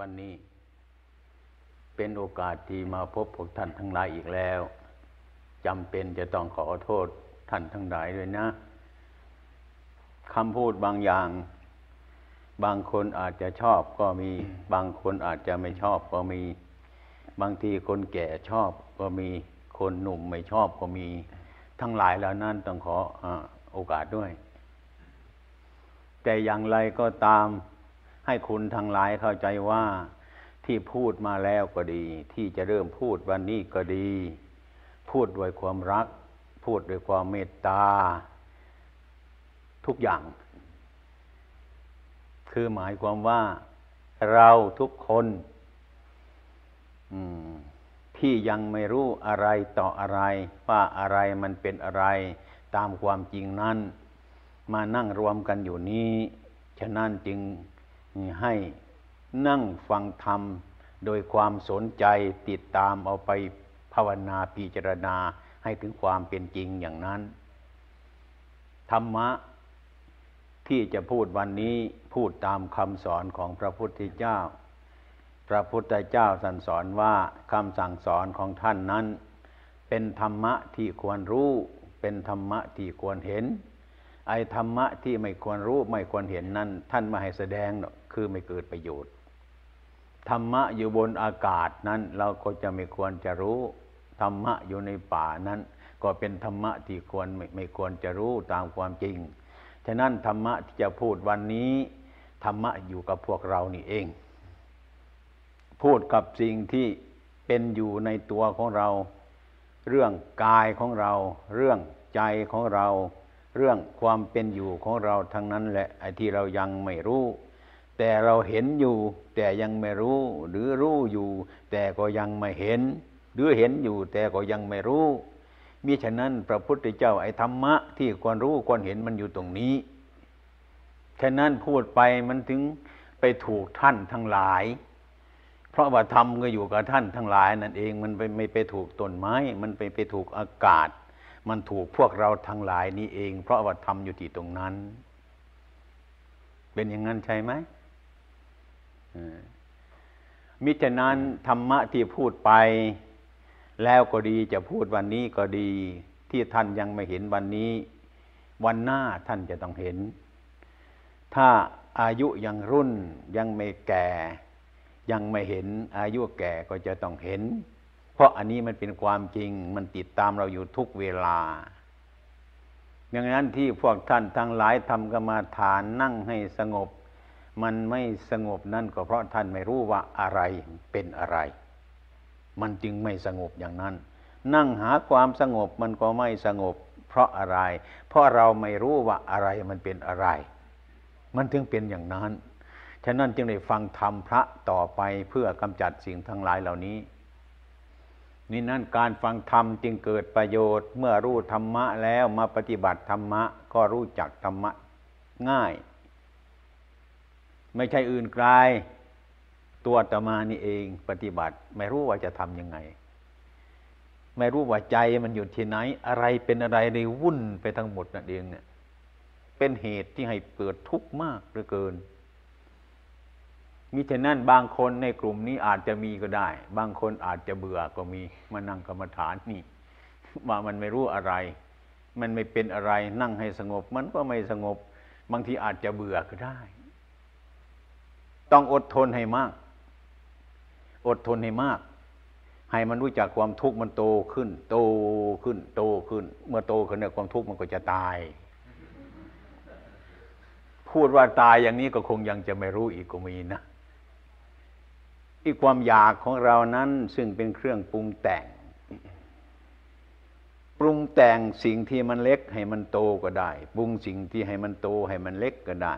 วันนี้ เป็นโอกาสที่มาพบพวกท่านทั้งหลายอีกแล้วจำเป็นจะต้องขอโทษท่านทั้งหลายด้วยนะคำพูดบางอย่าง บางคนอาจจะชอบก็มี บางคนอาจจะไม่ชอบก็มี บางทีคนแก่ชอบก็มี คนหนุ่มไม่ชอบก็มี ทั้งหลายเหล่านั้นต้องขออโอกาสด้วย แต่อย่างไรก็ตาม ให้คุณทั้งหลายเข้าใจว่าที่พูดมาแล้วก็ดี ที่จะเริ่มพูดวันนี้ก็ดี พูดด้วยความรัก พูดด้วยความเมตตา ทุกอย่าง คือหมายความว่าเราทุกคนที่ยังไม่รู้อะไรต่ออะไร ว่าอะไรมันเป็นอะไรตามความจริงนั้น มานั่งรวมกันอยู่นี้ ฉะนั้นจึง ให้นั่งฟังธรรม โดยความสนใจติดตามเอาไปภาวนาพิจารณาให้ถึงความเป็นจริงอย่างนั้น ธรรมะที่จะพูดวันนี้พูดตามคำสอนของพระพุทธเจ้า พระพุทธเจ้าสั่งสอนว่าคำสั่งสอนของท่านนั้น เป็นธรรมะที่ควรรู้ เป็นธรรมะที่ควรเห็น ไอ้ธรรมะที่ไม่ควรรู้ไม่ควรเห็นนั้น ท่านมาให้แสดง คือไม่เกิดประโยชน์ ธรรมะอยู่บนอากาศนั้น เราก็จะไม่ควรจะรู้ ธรรมะอยู่ในป่านั้น ก็เป็นธรรมะที่ควรไม่ไม่ควรจะรู้ตามความจริง ฉะนั้นธรรมะที่จะพูดวันนี้ ธรรมะอยู่กับพวกเรานี่เอง พูดกับสิ่งที่เป็นอยู่ในตัวของเรา เรื่องกายของเรา เรื่องใจของเรา เรื่องความเป็นอยู่ของเราทั้งนั้นแหละไอ้ที่เรายังไม่รู้ แต่เราเห็นอยู่ แต่ยังไม่รู้ หรือรู้อยู่ แต่ก็ยังไม่เห็น หรือเห็นอยู่ แต่ก็ยังไม่รู้มิฉะนั้นพระพุทธเจ้าไอ้ธรรมะ ที่ควรรู้ควรเห็นมันอยู่ตรงนี้ฉะนั้นพูดไปมันถึงไปถูกท่านทั้งหลาย เพราะว่าธรรมก็อยู่กับท่านทั้งหลายนั่นเองมันไปไม่ไปถูกต้นไม้ มันไปไปถูกอากาศ มันถูกพวกเราทั้งหลายนี้เอง เพราะว่าธรรมอยู่ที่ตรงนั้น เป็นอย่างนั้นใช่ไหม มิฉะนั้นธรรมะที่พูดไป แล้วก็ดีจะพูดวันนี้ก็ดี ที่ท่านยังไม่เห็นวันนี้ วันหน้าท่านจะต้องเห็น ถ้าอายุยังรุ่นยังไม่แก่ ยังไม่เห็นอายุแก่ก็จะต้องเห็น เพราะอันนี้มันเป็นความจริงมันติดตามเราอยู่ทุกเวลาดังนั้นที่พวกท่านทั้งหลายทำกรรมาฐานนั่งให้สงบ มันไม่สงบนั่นก็เพราะท่านไม่รู้ว่าอะไรเป็นอะไร มันจึงไม่สงบอย่างนั้น นั่งหาความสงบมันก็ไม่สงบ เพราะอะไร เพราะเราไม่รู้ว่าอะไรมันเป็นอะไร มันถึงเป็นอย่างนั้น ฉะนั้นจึงได้ฟังธรรมพระต่อไปเพื่อกำจัดสิ่งทั้งหลายเหล่านี้นี่นั่นการฟังธรรมจึงเกิดประโยชน์ เมื่อรู้ธรรมะแล้วมาปฏิบัติธรรมะก็รู้จักธรรมะง่าย ไม่ใช่อื่นไกลตัวตมานี่เองปฏิบัติ ไม่รู้ว่าจะทำยังไง ไม่รู้ว่าใจมันอยู่ที่ไหน อะไรเป็นอะไรในวุ่นไปทั้งหมดนั่นเองเนี่ย เป็นเหตุที่ให้เกิดทุกข์มากเหลือเกินมิฉะนั้นบางคนในกลุ่มนี้อาจจะมีก็ได้ บางคนอาจจะเบื่อก็มีมานั่งกรรมฐานนี่ว่ามันไม่รู้อะไร มันไม่เป็นอะไรนั่งให้สงบ มันก็ไม่สงบ บางทีอาจจะเบื่อก็ได้ ต้องอดทนให้มาก อดทนให้มาก ให้มันรู้จักความทุกข์มันโตขึ้น โตขึ้น โตขึ้น เมื่อโตขึ้นเนี่ยความทุกข์มันก็จะตาย พูดว่าตายอย่างนี้ก็คงยังจะไม่รู้อีกก็มีนะอีกความอยากของเรานั้นซึ่งเป็นเครื่องปรุงแต่ง ปรุงแต่งสิ่งที่มันเล็กให้มันโตก็ได้ ปรุงสิ่งที่ให้มันโตให้มันเล็กก็ได้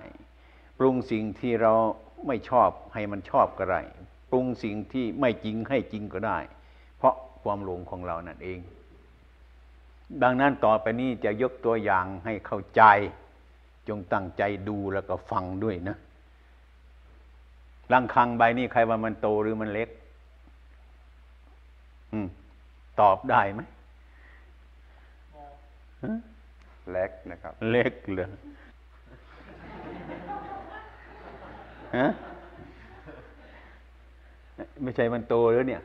ปรุงสิ่งที่เรา ไม่ชอบให้มันชอบก็ได้ปรุงสิ่งที่ไม่จริงให้จริงก็ได้ เพราะความหลงของเรานั่นเอง ดังนั้นต่อไปนี้จะยกตัวอย่างให้เข้าใจ จงตั้งใจดูแล้วก็ฟังด้วยนะลังคังใบนี้ใครว่ามันโตหรือมันเล็ก อืม ตอบได้ไหมเล็กนะครับ เล็กเลย ไม่ใช่มันโตแล้วเนี่ย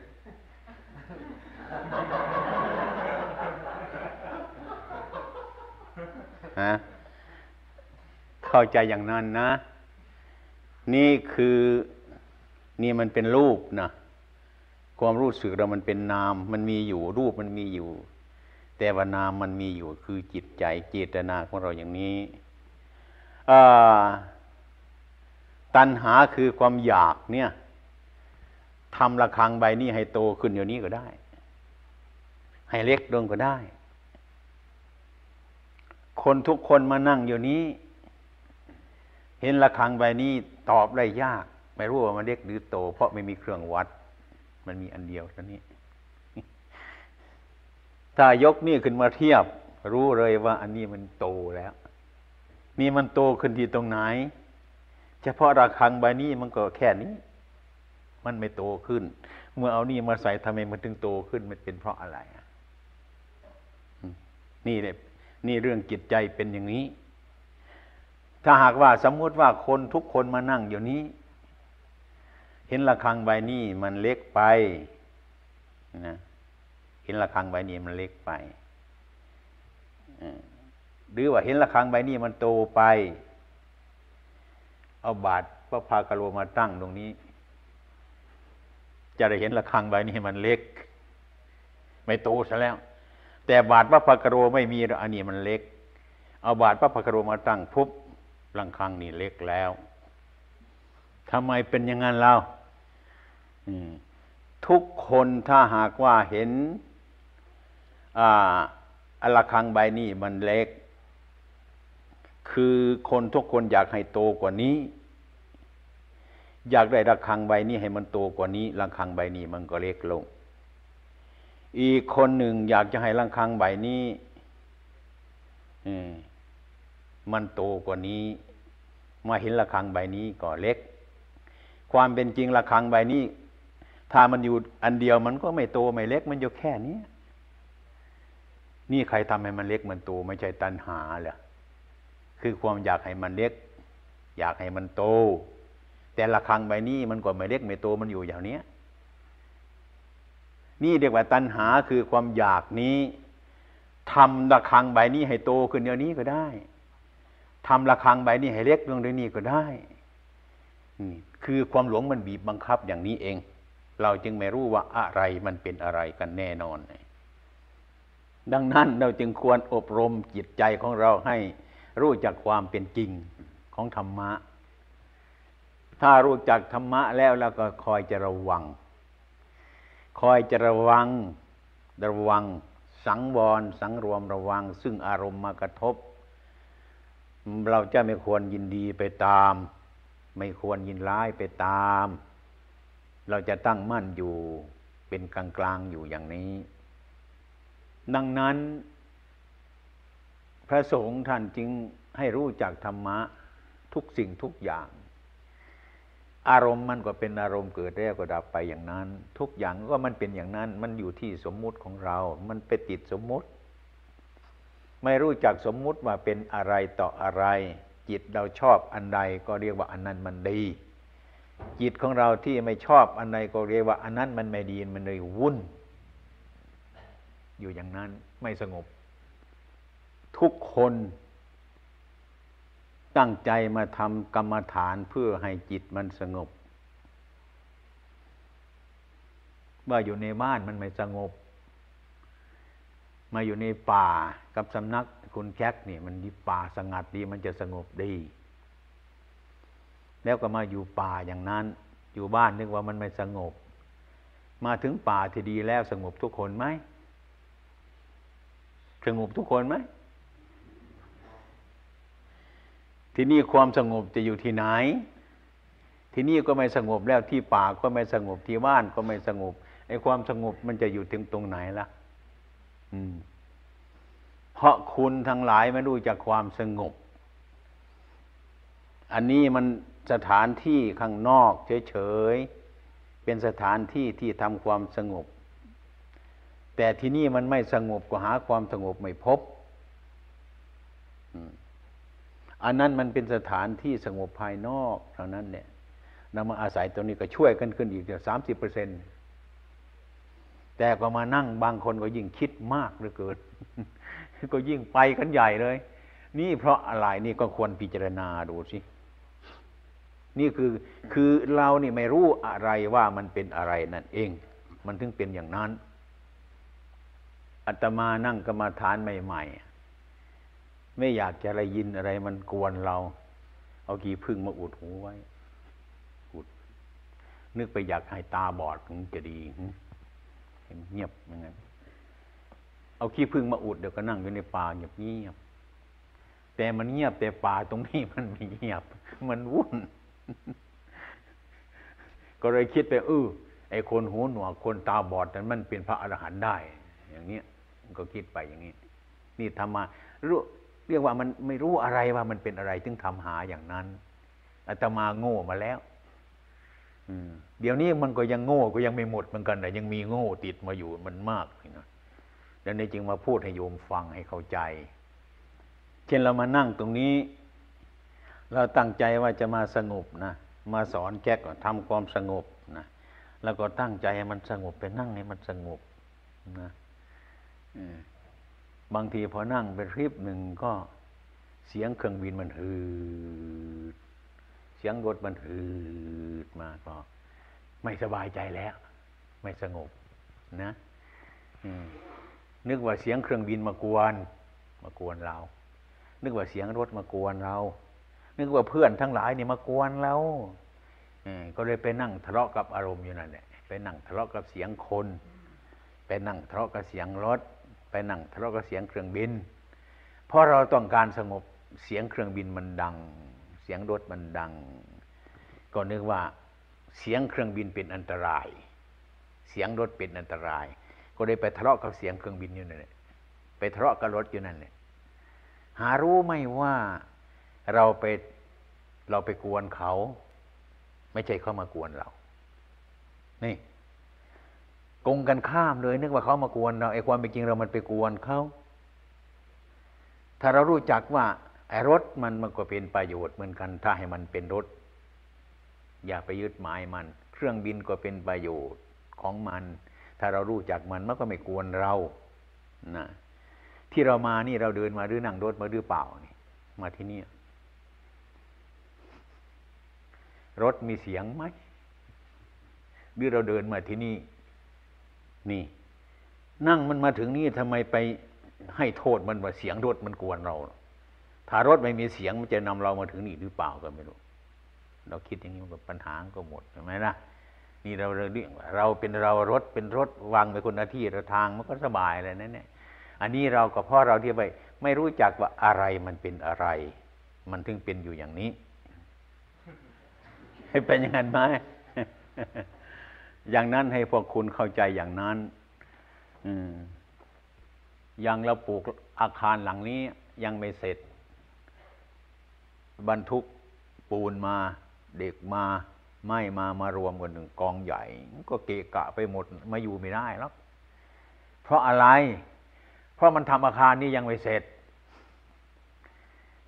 ฮะ เข้าใจอย่างนั้นนะ นี่คือนี่มันเป็นรูปนะความรู้สึกเรามันเป็นนาม มันมีอยู่รูปมันมีอยู่ แต่ว่านามมันมีอยู่คือจิตใจเจตนาของเราอย่างนี้ ตัณหาคือความอยากเนี่ยทำระฆังใบนี้ให้โตขึ้นเดี๋ยวนี้ก็ได้ ให้เล็กลงก็ได้ คนทุกคนมานั่งอยู่นี้ เห็นระฆังใบนี้ตอบได้ยาก ไม่รู้ว่ามันเล็กหรือโต เพราะไม่มีเครื่องวัด มันมีอันเดียวเท่านี้ ถ้ายกนี่ขึ้นมาเทียบ รู้เลยว่าอันนี้มันโตแล้ว นี่มันโตขึ้นที่ตรงไหน เฉพาะระฆังใบนี้มันก็แค่นี้ มันไม่โตขึ้น เมื่อเอานี่มาใส่ทำไมมันถึงโตขึ้นมันเป็นเพราะอะไรนี่เนี่ยนี่เรื่องจิตใจเป็นอย่างนี้ ถ้าหากว่าสมมติว่าคนทุกคนมานั่งอยู่นี้ เห็นระฆังใบนี้มันเล็กไปนะเห็นระฆังใบนี้มันเล็กไปหรือว่าเห็นระฆังใบนี้มันโตไป เอาบาทพระพากะโลมาตั้งตรงนี้ จะได้เห็นระฆังใบนี้มันเล็ก ไม่โตซะแล้ว แต่บาทพระพกโรไม่มีอันนี้มันเล็ก เอาบาทพระพกโรมาตั้งพุบระฆังนี่เล็กแล้วทำไมเป็นอย่างนั้นเล่าทุกคนถ้าหากว่าเห็นอ่าอระฆังใบนี้มันเล็ก คือคนทุกคนอยากให้โตกว่านี้ อยากได้ระฆังใบนี้ให้มันโตกว่านี้ระฆังใบนี้มันก็เล็กลง อีกคนหนึ่งอยากจะให้ระฆังใบนี้มันโตกว่านี้ มาเห็นระฆังใบนี้ก็เล็ก ความเป็นจริงระฆังใบนี้ ถ้ามันอยู่อันเดียวมันก็ไม่โตไม่เล็ก มันอยู่แค่นี้นี่ใครทำให้มันเล็กมันโตไม่ใช่ตัณหาเหรอ คือความอยากให้มันเล็ก อยากให้มันโต แต่ละครังใบนี้มันก็ไม่เล็กไม่โตมันอยู่อย่างนี้นี่เรียกว่าตัณหาคือความอยากนี้ทำระฆังใบนี้ให้โตขึ้นเดี๋ยวนี้ก็ได้ทำระฆังใบนี้ให้เล็กลงเดี๋ยวนี้ก็ได้นี่คือความหลงมันบีบบังคับอย่างนี้เอง เราจึงไม่รู้ว่าอะไรมันเป็นอะไรกันแน่นอน ดังนั้นเราจึงควรอบรมจิตใจของเราให้ รู้จักความเป็นจริงของธรรมะ ถ้ารู้จักธรรมะแล้วแล้วก็คอยจะระวัง คอยจะระวังระวัง สังวร สังรวมระวัง ซึ่งอารมณ์มากระทบ เราจะไม่ควรยินดีไปตาม ไม่ควรยินร้ายไปตาม เราจะตั้งมั่นอยู่เป็นกลางกลางอยู่อย่างนี้ ดังนั้น ระสงฆ์ท่านจึงให้รู้จักธรรมะทุกสิ่งทุกอย่าง อารมณ์มันก็เป็นอารมณ์เกิดแล้วก็ดับไปอย่างนั้น ทุกอย่างก็มันเป็นอย่างนั้น มันอยู่ที่สมมุติของเรา มันไปติดสมมุติ ไม่รู้จักสมมุติว่าเป็นอะไรต่ออะไร จิตเราชอบอันใดก็เรียกว่าอันนั้นมันดี จิตของเราที่ไม่ชอบอันใดก็เรียกว่าอันนั้นมันไม่ดีมันเลยวุ่น อยู่อย่างนั้นไม่สงบ ทุกคนตั้งใจมาทำกรรมฐานเพื่อให้จิตมันสงบ ว่าอยู่ในบ้านมันไม่สงบ มาอยู่ในป่ากับสำนักคุณแจ็คนี่มันดีป่าสงัดดีมันจะสงบดี แล้วก็มาอยู่ป่าอย่างนั้น อยู่บ้านนึกว่ามันไม่สงบ มาถึงป่าที่ดีแล้วสงบทุกคนไหมสงบทุกคนไหม ที่นี่ความสงบจะอยู่ที่ไหน ที่นี่ก็ไม่สงบแล้วที่ป่าก็ไม่สงบที่บ้านก็ไม่สงบไอ้ความสงบมันจะอยู่ถึงตรงไหนล่ะ อืม เพราะคุณทั้งหลายไม่รู้จักความสงบ อันนี้มันสถานที่ข้างนอกเฉยๆ เป็นสถานที่ที่ทำความสงบ แต่ที่นี่มันไม่สงบก็หาความสงบไม่พบ อันนั้นมันเป็นสถานที่สงบภายนอกเท่านั้นเนี่ยนำมาอาศัยตัวนี้ก็ช่วยกันขึ้นอีกสามสิบเปอร์เซ็นต์แต่ก็มานั่งบางคนก็ยิ่งคิดมากเหลือเกินก็ยิ่งไปกันใหญ่เลย นี่เพราะอะไรนี่ก็ควรพิจารณาดูสิ นี่คือคือเรานี่ไม่รู้อะไรว่ามันเป็นอะไรนั่นเอง มันถึงเป็นอย่างนั้นอัตมานั่งกรรมาฐานใหม่ ๆ ไม่อยากจะอะไรยินอะไรมันกวนเรา เอากี่พึ่งมาอุดหูไว้ อุด นึกไปอยากให้ตาบอดถึงจะดีเห็นเงียบอย่างนั้นเอาขี้พึ่งมาอุดเดี๋ยวก็นั่งอยู่ในป่าเงียบเงียบแต่มันเงียบแต่ป่าตรงนี้มันไม่เงียบ มันวุ่น ก็เลยคิดไปเออไอ้คนหูหนวกคนตาบอดนั้นมันเป็นพระอรหันต์ได้ อย่างเนี้ยก็คิดไปอย่างนี้ นี่ทำมารู้ เรียกว่ามันไม่รู้อะไรว่ามันเป็นอะไรถึงทำหาอย่างนั้นอาตมาโง่มาแล้วเดี๋ยวนี้มันก็ยังโง่ก็ยังไม่หมดเหมือนกันแต่ยังมีโง่ติดมาอยู่มันมากนะดังนี้จึงมาพูดให้โยมฟังให้เข้าใจ เช่นเรามานั่งตรงนี้ เราตั้งใจว่าจะมาสงบนะมาสอนแก๊กทำความสงบนะแล้วก็ตั้งใจให้มันสงบไปนั่งให้มันสงบนะ บางทีพอนั่งไปคลิปหนึ่งก็เสียงเครื่องบินมันฮืด เสียงรถมันฮืดมาก็ไม่สบายใจแล้ว ไม่สงบนะนึกว่าเสียงเครื่องบินมากวน มากวนเรา นึกว่าเสียงรถมากวนเรา นึกว่าเพื่อนทั้งหลายนี่มากวนเราก็เลยไปนั่งทะเลาะกับอารมณ์อยู่นั่นแหละไปนั่งทะเลาะกับเสียงคน ไปนั่งทะเลาะกับเสียงรถ ไปนั่งทะเลาะกับเสียงเครื่องบิน เพราะเราต้องการสงบเสียงเครื่องบินมันดัง เสียงรถมันดัง ก็นึกว่าเสียงเครื่องบินเป็นอันตราย เสียงรถเป็นอันตราย ก็เลยไปทะเลาะกับเสียงเครื่องบินอยู่นั่นแหละไปทะเลาะกับรถอยู่นั่นแหละหารู้ไหมว่าเราไปเราไปกวนเขา ไม่ใช่เขามากวนเรา นี่ กงกันข้ามเลยนึกว่าเขามากวนเราไอ้ความเป็นจริงเรามันไปกวนเขาถ้าเรารู้จักว่าไอ้รถมันมันก็เป็นประโยชน์เหมือนกัน ถ้าให้มันเป็นรถ อย่าไปยึดหมายมัน เครื่องบินก็เป็นประโยชน์ของมัน ถ้าเรารู้จักมันมันก็ไม่กวนเรานะที่เรามานี่เราเดินมาหรือนั่งรถมาหรือเปล่านี่มาที่นี่รถมีเสียงไหมหรือเราเดินมาที่นี่ นี่ นั่งมันมาถึงนี่ทำไมไปให้โทษมันว่าเสียงรถมันกวนเราถ้ารถไม่มีเสียงมันจะนำเรามาถึงนี่หรือเปล่าก็ไม่รู้ เราคิดอย่างนี้มันก็ปัญหาก็หมดใช่ไหมล่ะนี่เราเรื่องเราเป็นเรารถเป็นรถวางไปคนละที่เรทางมันก็สบายเลยนั่นเนี่ยอันนี้เราก็เพราะเราที่ไปไม่รู้จักว่าอะไรมันเป็นอะไร มันถึงเป็นอยู่อย่างนี้ ให้เป็นอย่างนั้นไหม อย่างนั้นให้พวกคุณเข้าใจอย่างนั้นอืย่างเราปลูกอาคารหลังนี้ยังไม่เสร็จ บรรทุกปูนมาเด็กมาไม่มามารวมกันหนึ่งกองใหญ่ ก็เกะกะไปหมดมาอยู่ไม่ได้แล้วเพราะอะไร เพราะมันทำอาคารนี้ยังไม่เสร็จ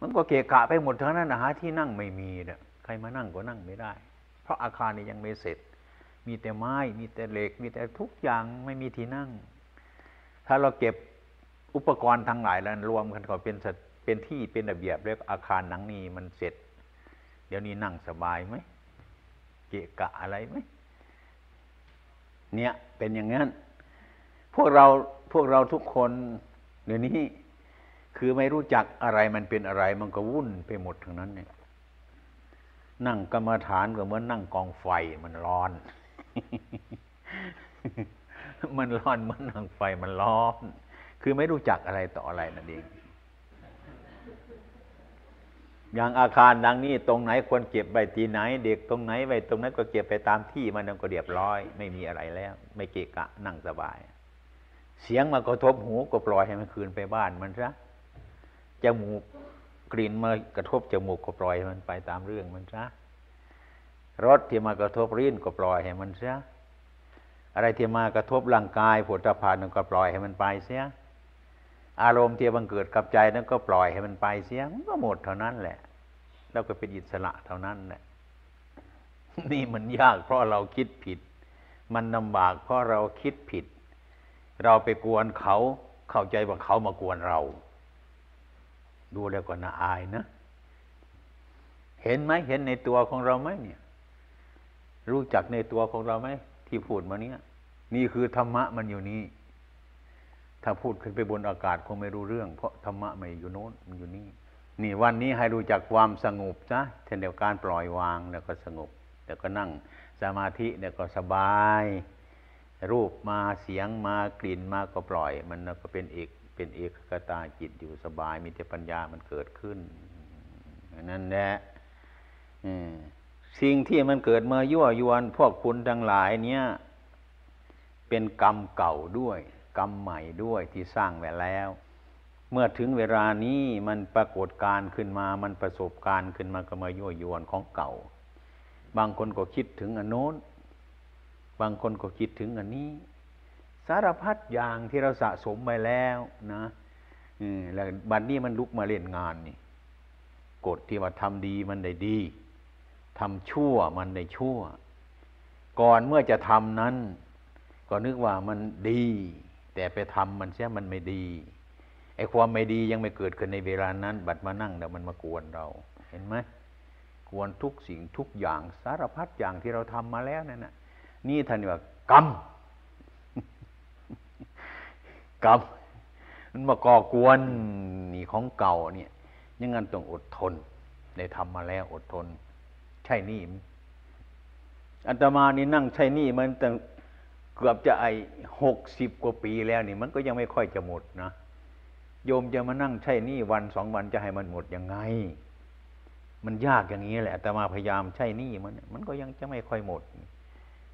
มันก็เกะกะไปหมดทั้งนั้นนะหาที่นั่งไม่มีเนี่ยใครมานั่งก็นั่งไม่ได้ เพราะอาคารนี้ยังไม่เสร็จ มีแต่ไม้ มีแต่เหล็ก มีแต่ทุกอย่างไม่มีที่นั่ง ถ้าเราเก็บอุปกรณ์ทั้งหลายแล้วรวมกันก็เป็นเป็นที่เป็นระเบียบเรียกอาคารหนังนี้มันเสร็จ เดี๋ยวนี้นั่งสบายไหมเกะกะอะไรไหมเนี่ยเป็นอย่างนั้น พวกเราพวกเราทุกคนเดี๋ยวนี้คือไม่รู้จักอะไรมันเป็นอะไรมันก็วุ่นไปหมดทั้งนั้นเนี่ยนั่งกรรมฐานก็เหมือนนั่งกองไฟมันร้อน มันร้อนมันนั่งไฟมันร้อน คือไม่รู้จักอะไรต่ออะไรนั่นเอง อย่างอาคารดังนี้ ตรงไหนควรเก็บไว้ที่ไหน เด็กตรงไหนไว้ตรงนั้นก็เก็บไปตามที่มันก็เรียบร้อย ไม่มีอะไรแล้ว ไม่เกะกะนั่งสบาย เสียงมากระทบหูก็ปล่อยให้มันคืนไปบ้านมันซะจมูกกลิ่นมากระทบจมูกก็ปล่อยมันไปตามเรื่องมันซะ รสที่มากระทบริ้นก็ปล่อยให้มันซะอะไรที่มากระทบร่างกายผลตภานั่นก็ปล่อยให้มันไปเสียอารมณ์ที่บังเกิดกับใจนั้นก็ปล่อยให้มันไปเสียมันก็หมดเท่านั้นแหละ แล้วก็เป็นอิสระเท่านั้นแหละนี่มันยากเพราะเราคิดผิด มันลำบากเพราะเราคิดผิด เราไปกวนเขาเข้าใจว่าเขามากวนเรา ดูแล้วก็น่าอายนะ เห็นไหมเห็นในตัวของเราไหมเนี่ย รู้จักในตัวของเราไหมที่พูดมาเนี้ยนี่คือธรรมะมันอยู่นี่ ถ้าพูดขึ้นไปบนอากาศคงไม่รู้เรื่อง เพราะธรรมะไม่อยู่โน้นมันอยู่นี่ นี่วันนี้ให้รู้จักความสงบจ้ะเช่นเดียวการปล่อยวางแล้วก็สงบ แล้วก็นั่งสมาธิแล้วก็สบาย รูปมาเสียงมากลิ่นมาก็ปล่อย มันก็เป็นเอกเป็นเอกกตาจิตอยู่สบาย มีแต่ปัญญามันเกิดขึ้นนั่นแหละอืม สิ่งที่มันเกิดมายั่วยวนพวกคุณทั้งหลายเนี่ย เป็นกรรมเก่าด้วย กรรมใหม่ด้วยที่สร้างไว้แล้ว เมื่อถึงเวลานี้มันปรากฏการขึ้นมามันประสบการณ์ขึ้นมาก็มายั่วยวนของเก่า บางคนก็คิดถึงอันโน้น บางคนก็คิดถึงอันนี้ สารพัดอย่างที่เราสะสมไปแล้วนะแล้วบัดนนี้มันลุกมาเล่นงานนี่กฎที่ว่าทำดีมันได้ดี ทำชั่วมันได้ชั่ว ก่อนเมื่อจะทำนั้น ก็นึกว่ามันดี แต่ไปทำมันเสียมันไม่ดีไอ้ความไม่ดียังไม่เกิดขึ้นในเวลานั้น บัดมานั่งแล้วมันมากวนเรา เห็นไหมกวนทุกสิ่งทุกอย่างสารพัดอย่างที่เราทำมาแล้วนั่นน่ะ นี่ท่านว่ากรรมกรรมมันมาก่อกวนนี่ของเก่าเนี่ยยังงั้นต้องอดทน ได้ทำมาแล้วอดทน ใช่นี่อัตมานี่นั่งใช่นี่มันตั้งเกือบจะไอหกสิบกว่าปีแล้วนี่ มันก็ยังไม่ค่อยจะหมดนะโยมจะมานั่งใช่นี่วันสองวันจะให้มันหมดยังไง มันยากอย่างนี้แหละแต่มาพยายามใช่นี่มัน มันก็ยังจะไม่ค่อยหมด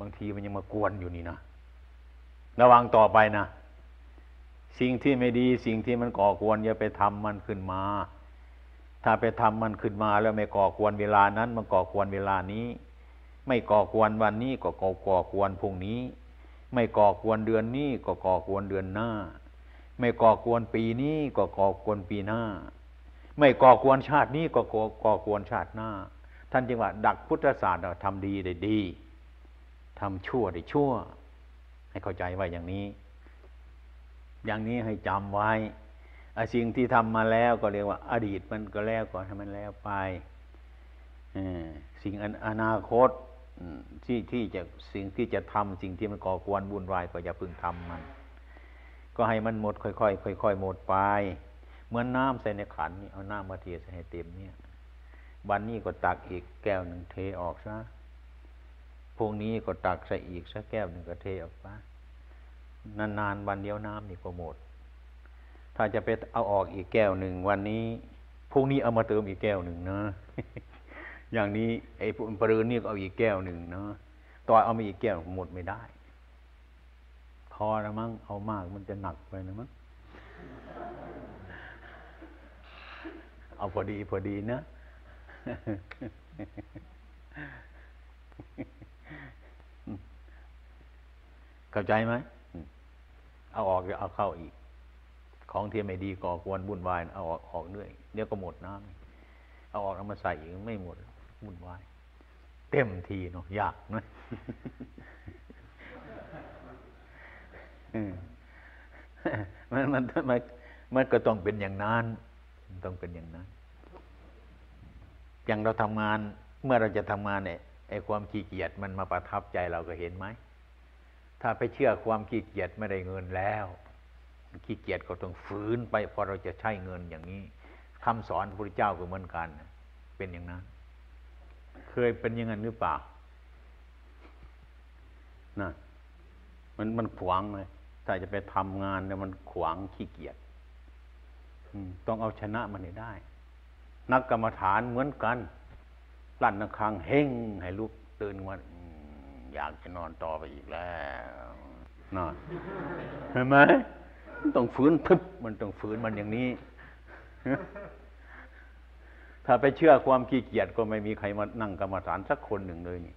บางทีมันยังมากวนอยู่นี่นะระวังต่อไปนะ สิ่งที่ไม่ดีสิ่งที่มันก่อกวนอย่าไปทำมันขึ้นมา ถ้าไปทำมันขึ้นมาแล้วไม่ก่อกวนเวลานั้น มันก่อกวนเวลานี้ ไม่ก่อกวนวันนี้ก็ก่อก่อควนพรุ่งนี้ ไม่ก่อกวนเดือนนี้ก็ก่อกวนเดือนหน้า ไม่ก่อกวนปีนี้ก็ก่อกวนปีหน้า ไม่ก่อกวนชาตินี้ก็ก่อกวนชาติหน้า ท่านจึงว่า ดักพุทธศาสตร์ทำดีได้ดีทำชั่วได้ชั่ว ให้เข้าใจว่าอย่างนี้ อย่างนี้ให้จำไว้ สิ่งที่ทำมาแล้วก็เรียกว่า อดีตมันก็แล้วก่อนให้มันแล้วไปสิ่งอนาคตที่ที่จะสิ่งที่จะทำสิ่งที่มันก่อกวนบุญวายก็อย่าพึงทำมัน ก็ให้มันหมดค่อยๆค่อยๆหมดไป เหมือนน้ำใส่ในขันนี่เอาน้ำมาเทใส่ให้เต็มเนี่ยวันนี้ก็ตักอีกแก้วหนึ่งเทออกซะพรุ่งนี้ก็ตักใส่อีกสักแก้วหนึ่งก็เทออกไปนานๆวันเดียวน้ำนี่ก็หมด ถ้าจะไปเอาออกอีกแก้วหนึ่งวันนี้พรุ่งนี้เอามาเติมอีกแก้วหนึ่งนะอย่างนี้ไอ้ปรืนนี่ก็เอาอีกแก้วหนึ่งนะต่อเอามาอีกแก้วหมดไม่ได้พอแล้วมั้งเอามากมันจะหนักไปนะมั้งเอาพอดีพอดีนะเข้าใจไหมเอาออกเอาเข้าอีก ของที่ไม่ดีก่อกวนบุ่นวายเอาออกออกเรื่อยเดี๋ยวก็หมดน้ำเอาออกเอามาใส่อีกไม่หมดบุ่นวาย เต็มทีเนาะยากนะมันมันมันมันก็ต้องเป็นอย่างนั้นต้องเป็นอย่างนั้น อย่างเราทำงานเมื่อเราจะทำงานเนี่ยไอ้ความขี้เกียจมันมาประทับใจเราก็เห็นไหมถ้าไปเชื่อความขี้เกียจไม่ได้เงินแล้ว ขี้เกียจก็ต้องฝืนไปพอเราจะใช้เงินอย่างนี้คำสอนพระพุทธเจ้าก็เหมือนกัน เป็นอย่างนั้น เคยเป็นอย่างนั้นหรือเปล่านะมันมันขวางเลยถ้าจะไปทำงานเนี่ยมันขวางขี้เกียจต้องเอาชนะมันให้ได้ นักกรรมฐานเหมือนกันลั่นนักคางเฮงให้ลุกตื่นมาอยากจะนอนต่อไปอีกแล้วนอนเห็นไหม ต้องฝืนทึบมันต้องฝืนมันอย่างนี้ ถ้าไปเชื่อความขี้เกียจก็ไม่มีใครมานั่งกรรมฐานสักคนหนึ่งเลยนี่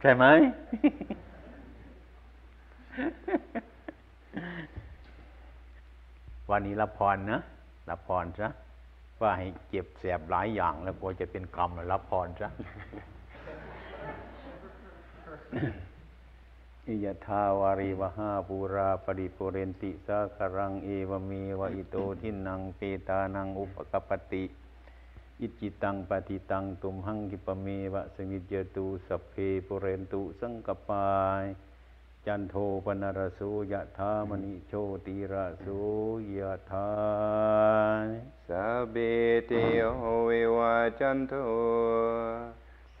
ใช่ไหมวันนี้รับพรนะรับพรซะว่าให้เจ็บแสบหลายอย่างแล้วกลัวจะเป็นกรรมรับพรซะ อิยทาวาริวหาปูราปริปุเรนติสาคารังเอวเมวะอิโตทินังเปตานังอุปกปปติ อิจิตังปฏิตังตุมหังกิปเมวะสมิจเจตุสัพเพปุเรนตุสังกปาย จันโทปนรโสยะธามณิโชติระโสยะธาสัพพิติโยวิวัจันตุสั พ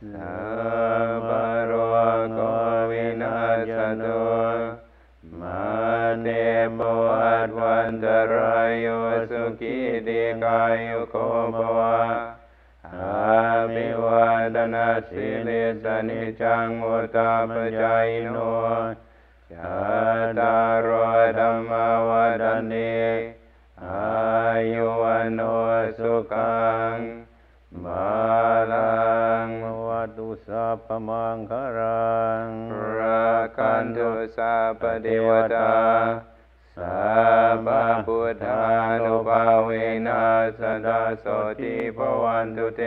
พะโรโควินาศตุมาเตปวัตวันตรายโยสุขีติกายุโกภวะอาภิวาทนาสิลิสนิจังวุตาปจายโนจัตตารโอธรรมวัฏันติอายุวันโนสุขังบาลัง สัพพมังคารังรักขันตุสัพพเทวตาสัพพพุทธานุภาเวนัสดาโสติภวันตุเต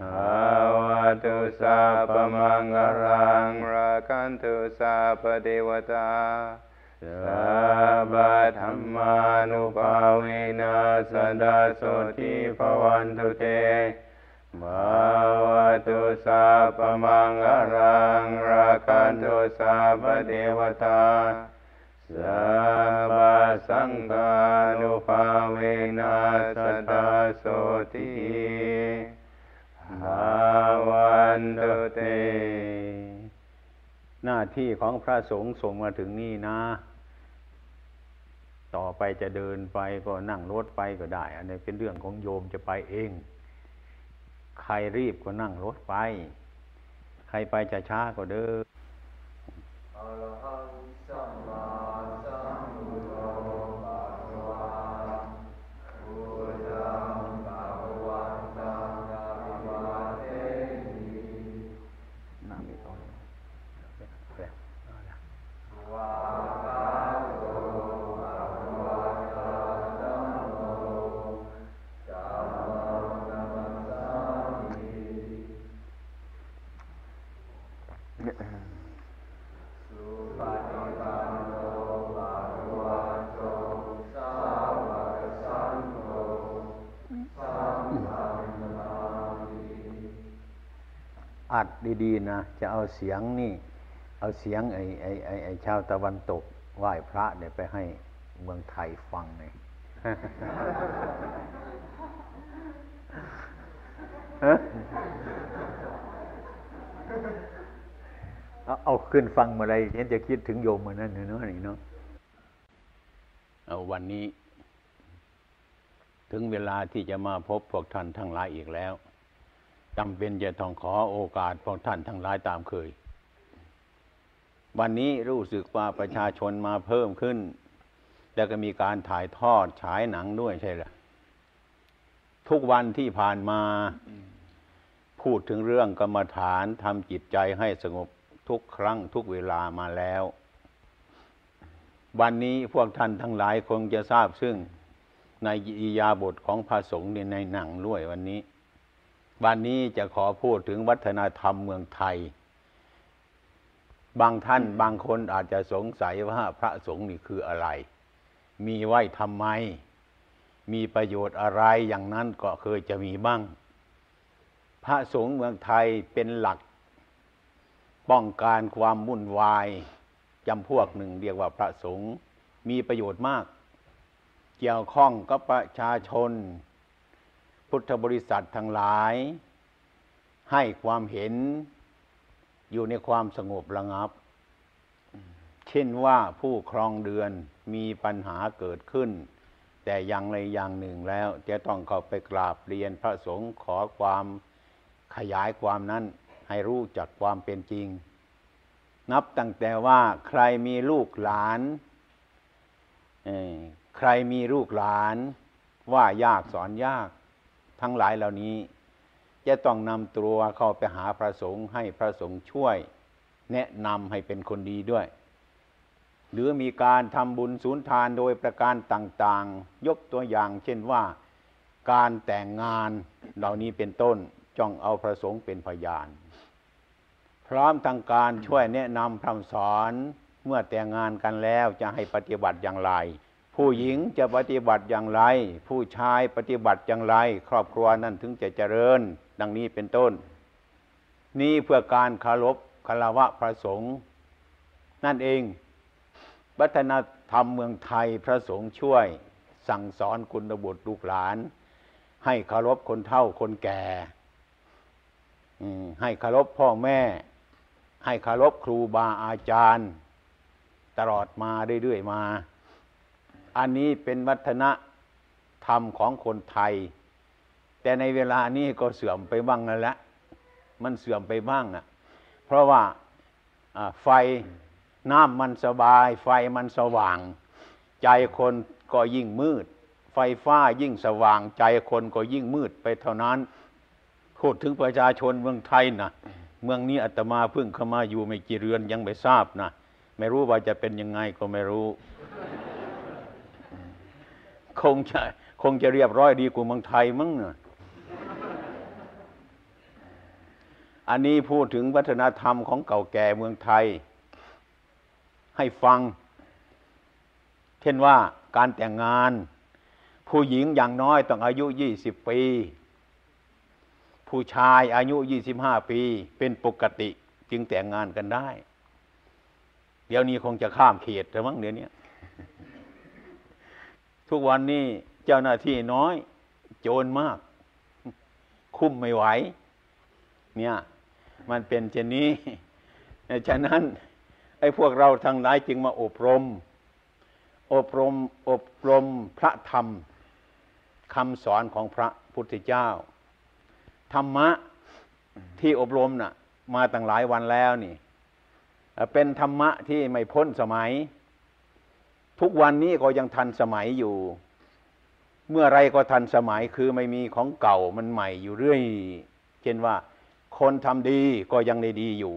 หาวะตุสัพพมังคารังรักขันตุสัพพเทวตาสัพพธรรมานุภาเวนัสดาโสติภวันตุเต ภาวะตุสัพมังคารังราคันตุสัพเทวตาสัพสังฆานุภาเวนัสตาโสติภาวันตุเต หน้าที่ของพระสงฆ์ส่งมาถึงนี่นะ ต่อไปจะเดินไปก็นั่งรถไปก็ได้ อันนี้เป็นเรื่องของโยมจะไปเอง ใครรีบก็นั่งรถไป ใครไปจะช้าก็เดินอัด ดีๆนะจะเอาเสียงนี่ เอาเสียงไอ้ไอ้ไอ้ไอ้ชาวตะวันตกไหว้พระเนี่ยไปให้เมืองไทยฟังเลยฮะเอาเอาขึ้นฟังมาอะไรฉันจะคิดถึงโยมมานั่นเนาะนี่เนาะเอาวันนี้ ถึงเวลาที่จะมาพบพวกท่านทั้งหลายอีกแล้ว จำเป็นจะต้องขอโอกาสพวกท่านทั้งหลายตามเคย วันนี้รู้สึกว่าประชาชนมาเพิ่มขึ้น แล้วก็มีการถ่ายทอดฉายหนังด้วยใช่ไหมทุกวันที่ผ่านมาพูดถึงเรื่องกรรมฐานทำจิตใจให้สงบทุกครั้งทุกเวลามาแล้ว วันนี้พวกท่านทั้งหลายคงจะทราบซึ่งในอิริยาบทของพระสงฆ์ในหนังด้วยวันนี้ วันนี้จะขอพูดถึงวัฒนธรรมเมืองไทย บางท่านบางคนอาจจะสงสัยว่าพระสงฆ์นี่คืออะไร มีไว้ทำไม มีประโยชน์อะไรอย่างนั้นก็เคยจะมีบ้าง พระสงฆ์เมืองไทยเป็นหลัก ป้องกันความวุ่นวายจำพวกหนึ่งเรียกว่าพระสงฆ์มีประโยชน์มาก เกี่ยวข้องกับประชาชน พุทธบริษัททั้งหลาย ให้ความเห็นอยู่ในความสงบระงับ เช่นว่าผู้ครองเดือนมีปัญหาเกิดขึ้น แต่อย่างใดอย่างหนึ่งแล้ว จะต้องเข้าไปกราบเรียนพระสงฆ์ขอความขยายความนั้น ให้รู้จักความเป็นจริง นับตั้งแต่ว่าใครมีลูกหลานใครมีลูกหลานว่ายากสอนยาก ทั้งหลายเหล่านี้ จะต้องนำตัวเข้าไปหาพระสงฆ์ให้พระสงฆ์ช่วย แนะนำให้เป็นคนดีด้วย หรือมีการทำบุญศูนย์ทานโดยประการต่างๆ ยกตัวอย่างเช่นว่าการแต่งงานเหล่านี้เป็นต้นจ้องเอาพระสงฆ์เป็นพยานพพร้อมทางการช่วยแนะนำพร่ำสอนเมื่อแต่งงานกันแล้วจะให้ปฏิบัติอย่างไร ผู้หญิงจะปฏิบัติอย่างไร ผู้ชายปฏิบัติอย่างไร ครอบครัวนั้นถึงจะเจริญ ดังนี้เป็นต้น นี่เพื่อการคารพคารวะพระสงฆ์นั่นเองวัฒนธรรมเมืองไทยพระสงฆ์ช่วย สั่งสอนคุณบุตรลูกหลาน ให้คารพคนเฒ่าคนแก่ให้คารพพ่อแม่ ให้คารพครูบาอาจารย์ ตลอดมาเรื่อยๆมา อันนี้เป็นวัฒนธรรมของคนไทย แต่ในเวลานี้ก็เสื่อมไปบ้างนั่นแหละมันเสื่อมไปบ้างอะ เพราะว่าอ่าไฟน้ำมันสบาย ไฟมันสว่าง ใจคนก็ยิ่งมืด ไฟฟ้ายิ่งสว่าง ใจคนก็ยิ่งมืดไปเท่านั้นพูดถึงประชาชนเมืองไทยนะเมืองนี้อาตมาเพิ่งเข้ามาอยู่ไม่กี่เรือนยังไม่ทราบนะไม่รู้ว่าจะเป็นยังไงก็ไม่รู้ คงจะคงจะเรียบร้อยดีกว่าเมืองไทยมั้งเนะอันนี้พูดถึงวัฒนธรรมของเก่าแก่เมืองไทย ให้ฟัง เช่นว่าการแต่งงาน ผู้หญิงอย่างน้อยต้องอายุยี่สิบปี ผู้ชายอายุยี่สิบห้าปีเป็นปกติจึงแต่งงานกันได้ เดี๋ยวนี้คงจะข้ามเขตแล้วมั้งเดี๋ยวนี้ ทุกวันนี้เจ้าหน้าที่น้อย โจรมาก คุ้มไม่ไหว เนี่ย มันเป็นเช่นนี้ฉะนั้นไอ้พวกเราทั้งหลายจึงมาอบรม อบรม อบรมพระธรรมคำสอนของพระพุทธเจ้า ธรรมะที่อบรมน่ะ มาตั้งหลายวันแล้วนี่ เป็นธรรมะที่ไม่พ้นสมัย ทุกวันนี้ก็ยังทันสมัยอยู่ เมื่อไรก็ทันสมัยคือไม่มีของเก่ามันใหม่อยู่เรื่อย เช่นว่า คนทำดีก็ยังได้ดีอยู่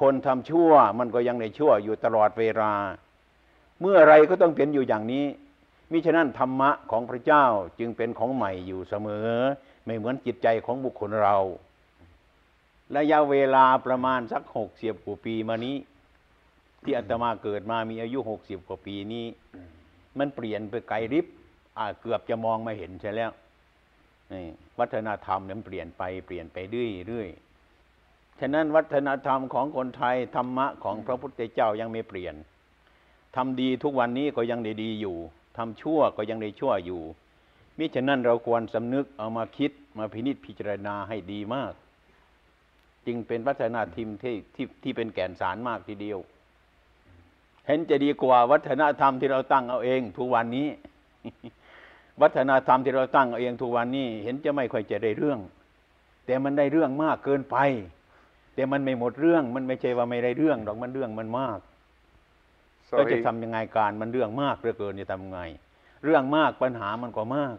คนทำชั่วมันก็ยังได้ชั่วอยู่ตลอดเวลา เมื่อไรก็ต้องเป็นอยู่อย่างนี้มิฉะนั้นธรรมะของพระเจ้าจึงเป็นของใหม่อยู่เสมอ ไม่เหมือนจิตใจของบุคคลเรา ระยะเวลาประมาณสักหกเสิบกว่าปีมานี้ ที่อาตมาเกิดมามีอายุหกสิบกว่าปีนี้ มันเปลี่ยนไปไกลริบอ่าเกือบจะมองไม่เห็นใช่แล้วนี่วัฒนธรรมเนี่ยมันเปลี่ยนไปเปลี่ยนไปเรื่อยเรื่อยฉะนั้นวัฒนธรรมของคนไทยธรรมะของพระพุทธเจ้ายังไม่เปลี่ยนทำดีทุกวันนี้ก็ยังได้ดีอยู่ทำชั่วก็ยังได้ชั่วอยู่มิฉะนั้นเราควรสำนึกเอามาคิดมาพินิจพิจารณาให้ดีมาก จึงเป็นวัฒนธรรมที่ที่ที่เป็นแก่นสารมากทีเดียว เห็นจะดีกว่าวัฒนธรรมที่เราตั้งเอาเองทุกวันนี้ วัฒนธรรมที่เราตั้งเอาเองทุกวันนี้ เห็นจะไม่ค่อยจะได้เรื่อง แต่มันได้เรื่องมากเกินไป แต่มันไม่หมดเรื่อง มันไม่ใช่ว่าไม่ได้เรื่องหรอกมันเรื่องมันมาก So เราจะ he, ทำยังไงการมันเรื่องมากเหลือเกินจะทำไง เรื่องมากปัญหามันก็มาก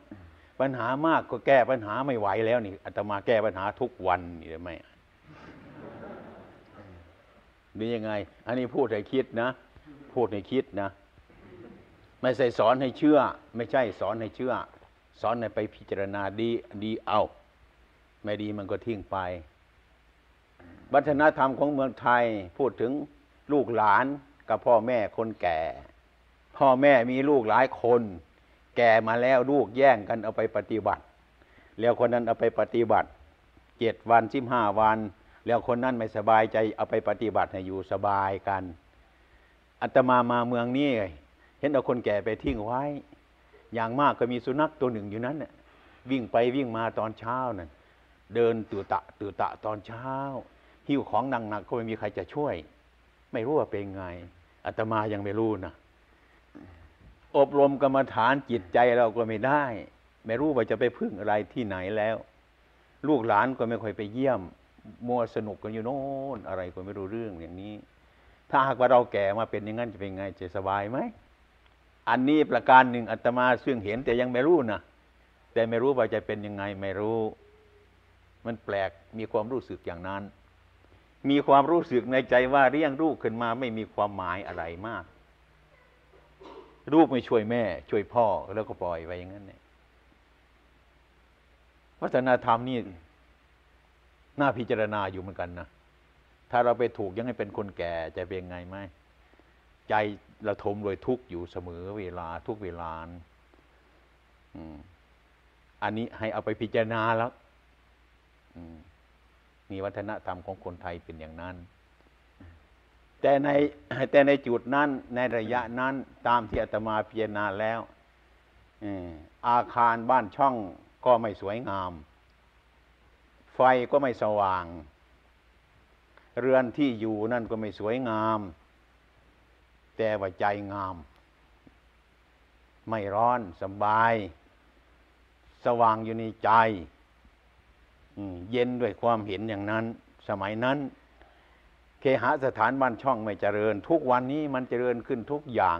ปัญหามากก็แก้ปัญหาไม่ไหวแล้วนี่อาตมาแก้ปัญหาทุกวันนี่ได้ไหมหรือยังไง อันนี้พูดให้คิดนะ พูดให้คิดนะ ไม่ใช่สอนให้เชื่อ ไม่ใช่สอนให้เชื่อ สอนให้ไปพิจารณาดีดีเอา ไม่ดีมันก็ทิ้งไป วัฒนธรรมของเมืองไทยพูดถึงลูกหลานกับพ่อแม่คนแก่ พ่อแม่มีลูกหลายคน แก่มาแล้วลูกแย่งกันเอาไปปฏิบัติ แล้วคนนั้นเอาไปปฏิบัติเจ็ดวันสิบห้าวัน แล้วคนนั้นไม่สบายใจเอาไปปฏิบัติให้อยู่สบายกัน อาตมามาเมืองนี้เห็นเอาคนแก่ไปทิ้งไว้ อย่างมากก็มีสุนัขตัวหนึ่งอยู่นั้นน่ะวิ่งไปวิ่งมาตอนเช้านั่นเดินตื่ตะตื่ตะตอนเช้า หิ้วของหนักๆก็ไม่มีใครจะช่วย ไม่รู้ว่าเป็นไงอาตมายังไม่รู้นะอบรมกรรมฐานจิตใจเราก็ไม่ได้ ไม่รู้ว่าจะไปพึ่งอะไรที่ไหนแล้ว ลูกหลานก็ไม่ค่อยไปเยี่ยมมัวสนุกกันอยู่โน่นอะไรก็ไม่รู้เรื่องอย่างนี้ ถ้าหากว่าเราแก่มาเป็นอย่างนั้นจะเป็นไงจะสบายไหมอันนี้ประการหนึ่งอาตมาซึ่งเห็นแต่ยังไม่รู้นะแต่ไม่รู้ว่าจะเป็นยังไงไม่รู้ มันแปลกมีความรู้สึกอย่างนั้น มีความรู้สึกในใจว่าเลี้ยงลูกขึ้นมาไม่มีความหมายอะไรมากลูกไม่ช่วยแม่ ช่วยพ่อแล้วก็ปล่อยไปอย่างนั้นเนี่ยวัฒนธรรมนี่น่าพิจารณาอยู่เหมือนกันนะ ถ้าเราไปถูกยังให้เป็นคนแก่จะเป็นไงไหมใจระทมโดยทุกข์อยู่เสมอเวลาทุกเวลาอือันนี้ให้เอาไปพิจารณาแล้วมนี่วัฒนธรรมของคนไทยเป็นอย่างนั้น แต่ในแต่ในจุดนั้น ในระยะนั้นตามที่อาตมาพิจารณาแล้วอาคารบ้านช่องก็ไม่สวยงาม ไฟก็ไม่สว่าง เรือนที่อยู่นั่นก็ไม่สวยงาม แต่ว่าใจงาม ไม่ร้อนสบาย สว่างอยู่ในใจเย็นด้วยความเห็นอย่างนั้น สมัยนั้น เคหสถานบ้านช่องไม่เจริญ ทุกวันนี้มันเจริญขึ้นทุกอย่าง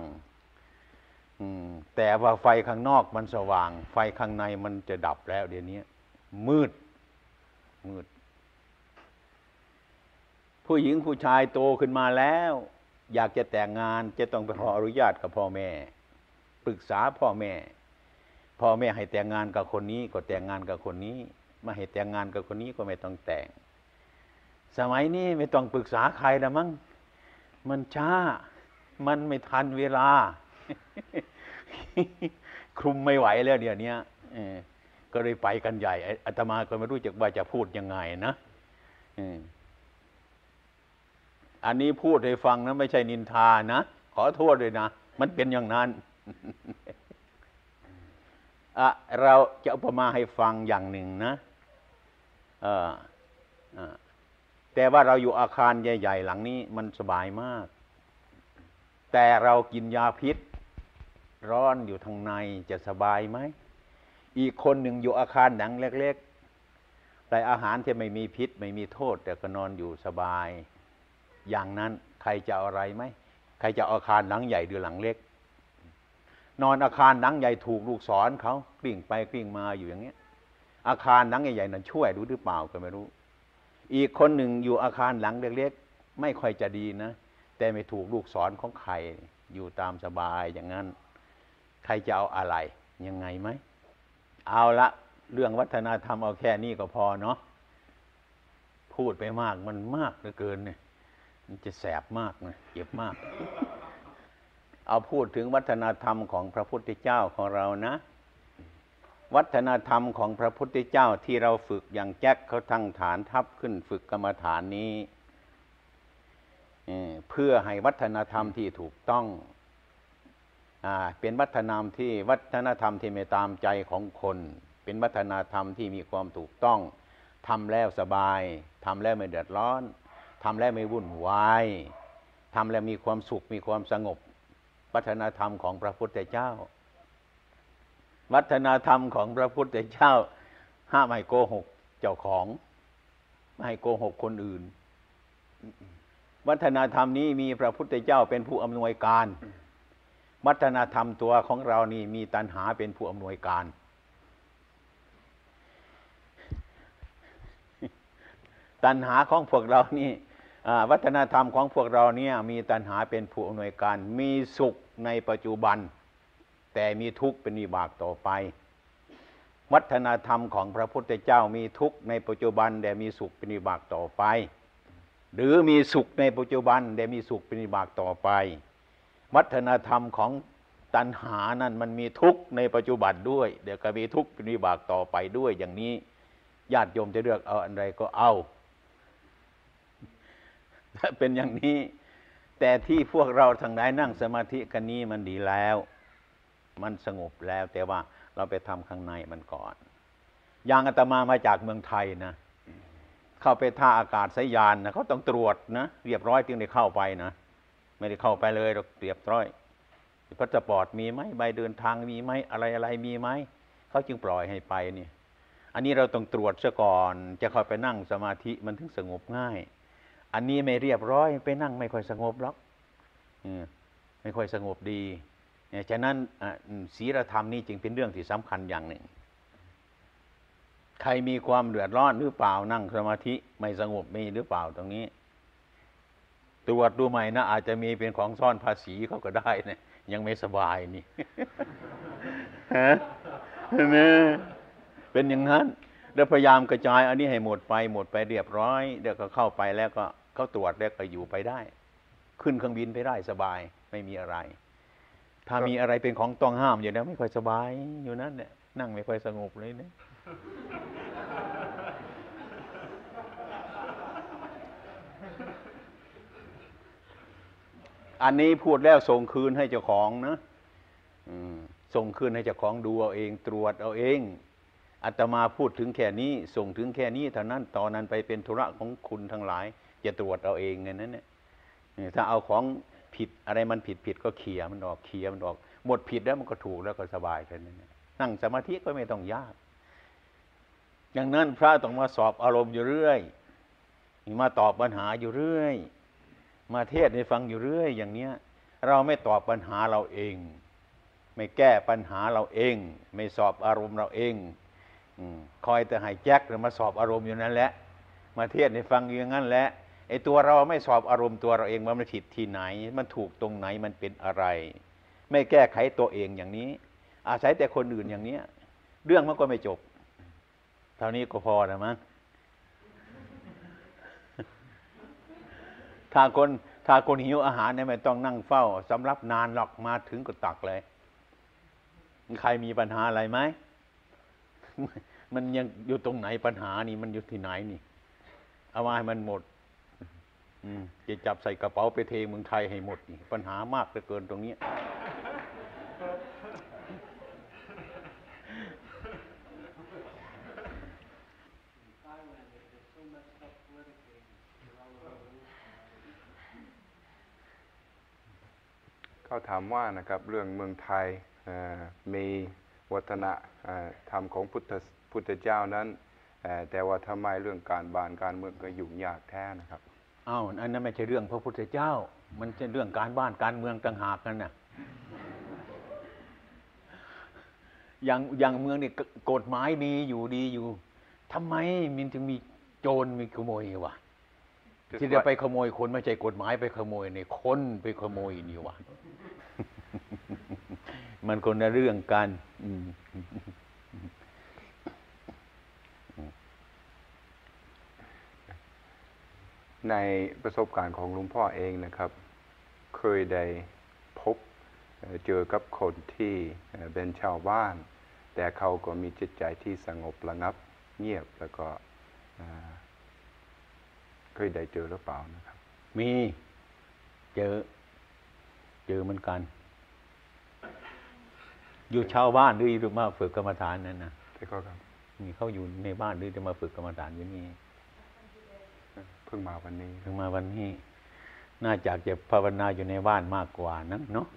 แต่ว่าไฟข้างนอกมันสว่าง ไฟข้างในมันจะดับแล้วเดี๋ยวนี้มืดมืด ผู้หญิงผู้ชายโตขึ้นมาแล้ว อยากจะแต่งงานจะต้องไปขออนุญาตกับพ่อแม่ ปรึกษาพ่อแม่ พ่อแม่ให้แต่งงานกับคนนี้ก็แต่งงานกับคนนี้ไม่ให้แต่งงานกับคนนี้ก็ไม่ต้องแต่ง สมัยนี้ไม่ต้องปรึกษาใครแล้วมั้งมันช้า มันไม่ทันเวลา คลุมไม่ไหวแล้วเดี๋ยวนี้ก็เลยไปกันใหญ่อาตมาก็ไม่รู้จักว่าจะพูดยังไงนะออ อันนี้พูดให้ฟังนะไม่ใช่นินทานะ ขอโทษเลยนะ มันเป็นอย่างนั้นอะเราจะอุปมาให้ฟังอย่างหนึ่งนะแต่ว่าเราอยู่อาคารใหญ่ ๆ หลังนี้มันสบายมาก แต่เรากินยาพิษ ร้อนอยู่ทางในจะสบายไหม อีกคนหนึ่งอยู่อาคารหนังเล็กๆแต่อาหารที่ไม่มีพิษ ไม่มีโทษ แต่ก็นอนอยู่สบาย อย่างนั้นใครจะอะไรไหมใครจะอาคารหลังใหญ่หรือหลังเล็ก นอนอาคารหลังใหญ่ถูกลูกศรเขากลิ้งไปกลิ้งมาอยู่อย่างเงี้ย อาคารหลังใหญ่ๆนั้นช่วยรู้หรือเปล่าก็ไม่รู้ อีกคนหนึ่งอยู่อาคารหลังเล็กๆไม่ค่อยจะดีนะ แต่ไม่ถูกลูกศรของใครอยู่ตามสบายอย่างนั้น ใครจะเอาอะไรยังไงไหมเอาละเรื่องวัฒนธรรมเอาแค่นี้ก็พอเนาะพูดไปมากมันมากเหลือเกินเนี่ย มันจะแสบมากนะเจ็บมาก เอาพูดถึงวัฒนธรรมของพระพุทธเจ้าของเรานะ วัฒนธรรมของพระพุทธเจ้าที่เราฝึกอย่างแจ็คเขาทั้งฐานทับขึ้นฝึกกรรมฐานนี้เพื่อให้วัฒนธรรมที่ถูกต้องอเป็นวัฒนธรรมที่วัฒนธรรมที่ไม่ตามใจของคน เป็นวัฒนธรรมที่มีความถูกต้องทำแล้วสบายทำแล้วไม่เดือดร้อน ทำแล้วไม่วุ่นวายทำแล้วมีความสุขมีความสงบ วัฒนธรรมของพระพุทธเจ้า วัฒนธรรมของพระพุทธเจ้า ห้ามไม่โกหกเจ้าของ ไม่ให้โกหกคนอื่น วัฒนธรรมนี้มีพระพุทธเจ้าเป็นผู้อำนวยการ วัฒนธรรมตัวของเรานี่มีตัณหาเป็นผู้อำนวยการตัณหาของพวกเรานี่ วัฒนธรรมของพวกเราเนี่ยมีตัณหาเป็นผู้อำนวยการมีสุขในปัจจุบัน แต่มีทุกข์เป็นวิบากต่อไป วัฒนธรรมของพระพุทธเจ้ามีทุกข์ในปัจจุบัน แต่มีสุขเป็นวิบากต่อไป หรือมีสุขในปัจจุบัน แต่มีสุขเป็นวิบากต่อไป วัฒนธรรมของตัณหานั้นมันมีทุกข์ในปัจจุบันด้วย เดี๋ยวก็มีทุกข์เป็นวิบากต่อไปด้วยอย่างนี้ญาติโยมจะเลือกเอาอันใดก็เอา เป็นอย่างนี้ แต่ที่พวกเราทั้งหลายนั่งสมาธิกันนี้มันดีแล้ว มันสงบแล้ว แต่ว่าเราไปทำข้างในมันก่อนอย่างอาตมามาจากเมืองไทยนะ เข้าไปท่าอากาศสยานนะเขาต้องตรวจนะเรียบร้อยจึงได้เข้าไปนะไม่ได้เข้าไปเลยหรอกเรียบร้อยพาสปอร์ตมีไหมใบเดินทางมีไหมอะไรอะไรมีไหมเขาจึงปล่อยให้ไปเนี่ยอันนี้เราต้องตรวจซะก่อน จะเข้าไปนั่งสมาธิมันถึงสงบง่าย อันนี้ไม่เรียบร้อยไปนั่งไม่ค่อยสงบหรอกไม่ค่อยสงบดีฉะนั้นศีลธรรมนี่จึงเป็นเรื่องที่สำคัญอย่างหนึ่ง ใครมีความเดือดร้อนหรือเปล่านั่งสมาธิไม่สงบมีหรือเปล่าตรงนี้ ตรวจดูใหม่นะอาจจะมีเป็นของซ่อนภาษีเขาก็ได้นะยังไม่สบายนี่ฮะเนี่ยเป็นอย่างนั้นแล้วพยายามกระจายอันนี้ให้หมดไปหมดไปเรียบร้อย เดี๋ยวก็เข้าไปแล้วก็ เขาตรวจแล้วก็อยู่ไปได้ ขึ้นเครื่องบินไปได้สบายไม่มีอะไร ถ้ามีอะไรเป็นของต้องห้ามอยู่แล้วไม่ค่อยสบายอยู่นั่นเนี่ยนั่งไม่ค่อยสงบเลยเนี่ยอันนี้พูดแล้วส่งคืนให้เจ้าของนะอืมส่งคืนให้เจ้าของดูเอาเองตรวจเอาเองอาตมาพูดถึงแค่นี้ ส่งถึงแค่นี้เท่านั้นตอนนั้นไปเป็นธุระของคุณทั้งหลาย จะตรวจเอาเองไงนั้นเนี่ยถ้าเอาของผิดอะไรมันผิดผิดก็เคลียมันออกเคลียร์มันออก หมดผิดแล้วมันก็ถูกแล้วก็สบายแค่นั้นนี่ยนั่งสมาธิก็ไม่ต้องยากอย่างนั้นพระต้องมาสอบอารมณ์อยู่เรื่อย มาตอบปัญหาอยู่เรื่อย มาเทศให้ฟังอยู่เรื่อย อย่างเนี้ย เราไม่ตอบปัญหาเราเอง ไม่แก้ปัญหาเราเอง ไม่สอบอารมณ์เราเองอคอยแต่ให้แจ็คหรือมาสอบอารมณ์อยู่นั่นแหละมาเทศให้ฟังอยู่อย่างนั้นแหละ ไอ้ตัวเราไม่สอบอารมณ์ตัวเราเองว่ามันผิดที่ไหน มันถูกตรงไหนมันเป็นอะไร ไม่แก้ไขตัวเองอย่างนี้ อาศัยแต่คนอื่นอย่างเนี้ย เรื่องมันก็ไม่จบ เท่านี้ก็พอนะมั้งถ้าคนถ้าคนหิวอาหารเนี่ยไม่ต้องนั่งเฝ้าสำรับนานหรอกมาถึงก็ตักเลย ใครมีปัญหาอะไรไหมมันยังอยู่ตรงไหนปัญหานี่มันอยู่ที่ไหนนี่ เอามาให้มันหมด จะจับใส่กระเป๋าไปเทเมืองไทยให้หมดปัญหามากเหลือเกินตรงนี้ เขาถามว่านะครับเรื่องเมืองไทยมีวัฒนธรรมของพุทธพุทธเจ้านั้น แต่ว่าทำไมเรื่องการบานการเมืองก็ยุ่งยากแท้นะครับ อ้าวอันนั้นไม่ใช่เรื่องพระพุทธเจ้า มันเป็นเรื่องการบ้านการเมืองต่างหากนั่นน่ะอย่างอย่างเมืองนี่กกฎหมายมีอยู่ดีอยู่ทำไมมันถึงมีโจรมีขโมยวะที่จะไปขโมยคนไม่ใช่กฎหมายไปขโมยเนี่ยคนไปขโมยนี่วะมันคนละเรื่องกัน อืม ในประสบการณ์ของหลุงพ่อเองนะครับ เคยได้พบเอ่อเจอกับคนที่เอ่อเป็นชาวบ้าน แต่เขาก็มีจิตใจที่สงบระงับเงียบแล้วก็เอ่อเคยได้เจอหรือเปล่านะครับ มีเจอ เจอเหมือนกัน อยู่ชาวบ้านหรือมาฝึกกรรมฐานนั่นนะแต่ก็ครับมีเขาอยู่ในบ้านหรือจะมาฝึกกรรมฐานอยู่นี่เพิ่งมาวันนี้ถึงมาวันนี้ น่าจะจะภาวนาอยู่ในบ้านมากกว่านั้นเนาะ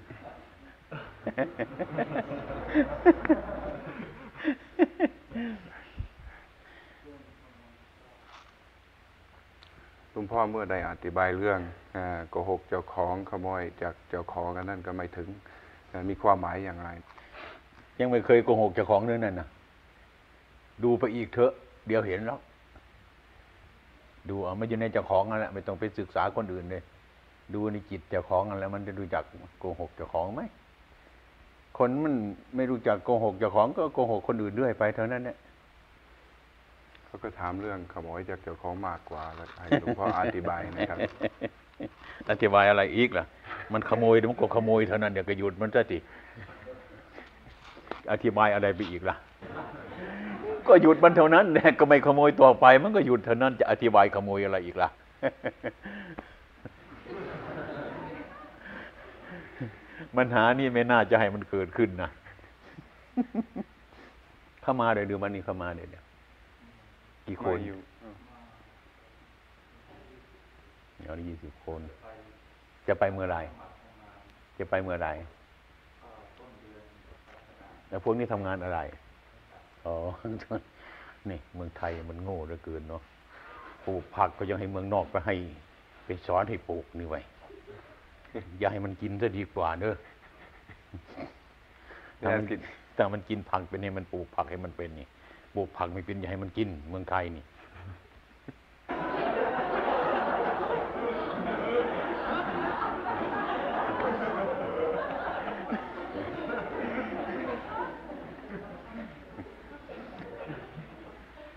หลุงพ่อเมื่อได้อธิบายเรื่องเอ่อโกหกเจ้าของขโมยจากเจ้าของกันนั่นก็ไม่ถึงเอ่อมีความหมายอย่างไร ยังไม่เคยโกหกเจ้าของด้วยนั่นนะดูไปอีกเถอะ เดี๋ยวเห็นแล้ว ดูเอาไม่อยู่ในเจ้าของนั่นแหละไม่ต้องไปศึกษาคนอื่นเลยดูในจิตเจ้าของนั่นแหละมันจะรู้จักโกหกเจ้าของไหมคนมันไม่รู้จักโกหกเจ้าของก็โกหกคนอื่นด้วยไปเท่านั้นแหละเขาก็ถามเรื่องขโมยจากเจ้าของมากกว่าแล้วให้หลวงพ่ออธิบายนะครับอธิบายอะไรอีกล่ะ มันขโมยมันก็ขโมยเท่านั้นเดี๋ยวก็หยุดมันซะสิอธิบายอะไรไปอีกล่ะ ก็หยุดมันเท่านั้นแหละก็ไม่ขโมยต่อไป มันก็หยุดเท่านั้นจะอธิบายขโมยอะไรอีกล่ะปัญหานี่ไม่น่าจะให้มันเกิดขึ้นนะเข้ามาเดี๋ยวดูมันนี่เข้ามาเดี๋ยวเดี๋ยวกี่คนมาอยู่เดี๋ยวยี่สิบคน จะไปเมื่อไหรจะไปเมื่อไหรแล้วพวกนี้ทำงานอะไร อ๋อนี่เมืองไทยมันโง่เหลือเกินเนาะปลูกผักก็ยังให้เมืองนอกไปให้ ไปสอนให้ปลูกนี่ไว้อย่าให้มันกินซะดีกว่าเด้อถ้ามันแน่กินถ้ามันกินผักเป็นเนี่ยมันปลูกผักให้มันเป็นนี่ปลูกผักไม่เป็นอย่าให้มันกิน เมืองไทยนี่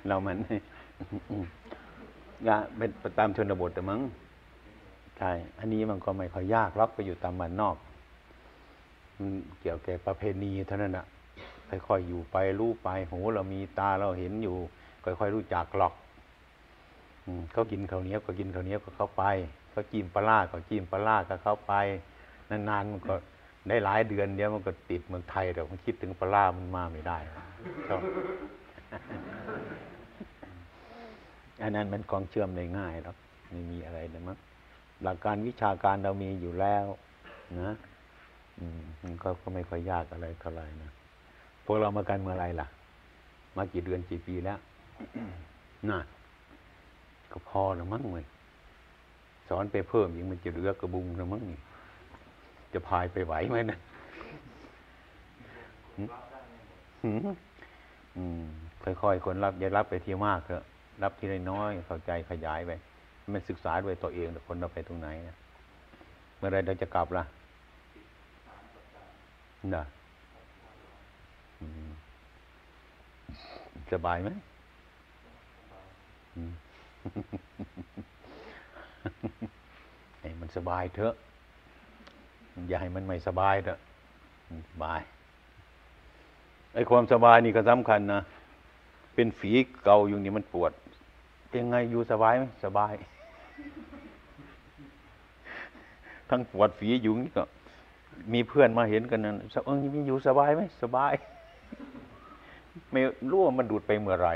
เรามันก็เป็นตามชนบทแต่มั้งใช่อันนี้มันก็ไม่ค่อยยากล็อกไปอยู่ตามมันนอกมันเกี่ยวแก่ประเพณีเท่านั้นนะค่อยๆอยู่ไปรู้ไปหูเรามีตาเราเห็นอยู่ ค่อยๆรู้จักหรอกเขากินข้าวเหนียวก็กินข้าวเหนียวก็เข้าไปเขาจิ้มปลาร้าก็จิ้มปลาร้าก็เข้าไปนานๆมันก็ได้หลายเดือนเดียวมันก็ติดเมืองไทยแต่มันคิดถึงปลาร้ามันมาไม่ได้ชอบ อันนั้นมันกองเชื่อมได้ง่ายหรอกไม่มีอะไรนะมั้งหลักการวิชาการเรามีอยู่แล้ว นะอืมมันก็ก็ไม่ค่อยยากอะไรเท่าไหร่นะพวกเรามากันเมื่อไรล่ะ มากี่เดือนกี่ปีแล้วน่ะก็พอแล้วมั้งเลยสอนไปเพิ่มยิ่งมันจะเหลือกระบุงแล้วมั้งนี่จะพายไปไหวไหมนะหืมหืมอืมค่อยๆคนรับอย่ารับไปที่มากเถอะ รับที่น้อยเข้าใจขยายไปมันศึกษาด้วยตัวเองแต่คนเราไปตรงไหนนะเมื่อไรเราจะกลับล่ะน่ะสบายไหมให้มันสบายเถอะ อย่าให้มันไม่สบายเถอะสบายไอ้ความสบายนี่ก็สำคัญนะ เป็นฝีเก่าอยู่นี่มันปวด ยังไงอยู่สบายไหมสบาย ทั้งปวดฝีอยู่นี่ก็ มีเพื่อนมาเห็นกันนั่นเออมีอยู่สบายไหมสบาย ไม่รู้ว่ามันดูดไปเมื่อไหร่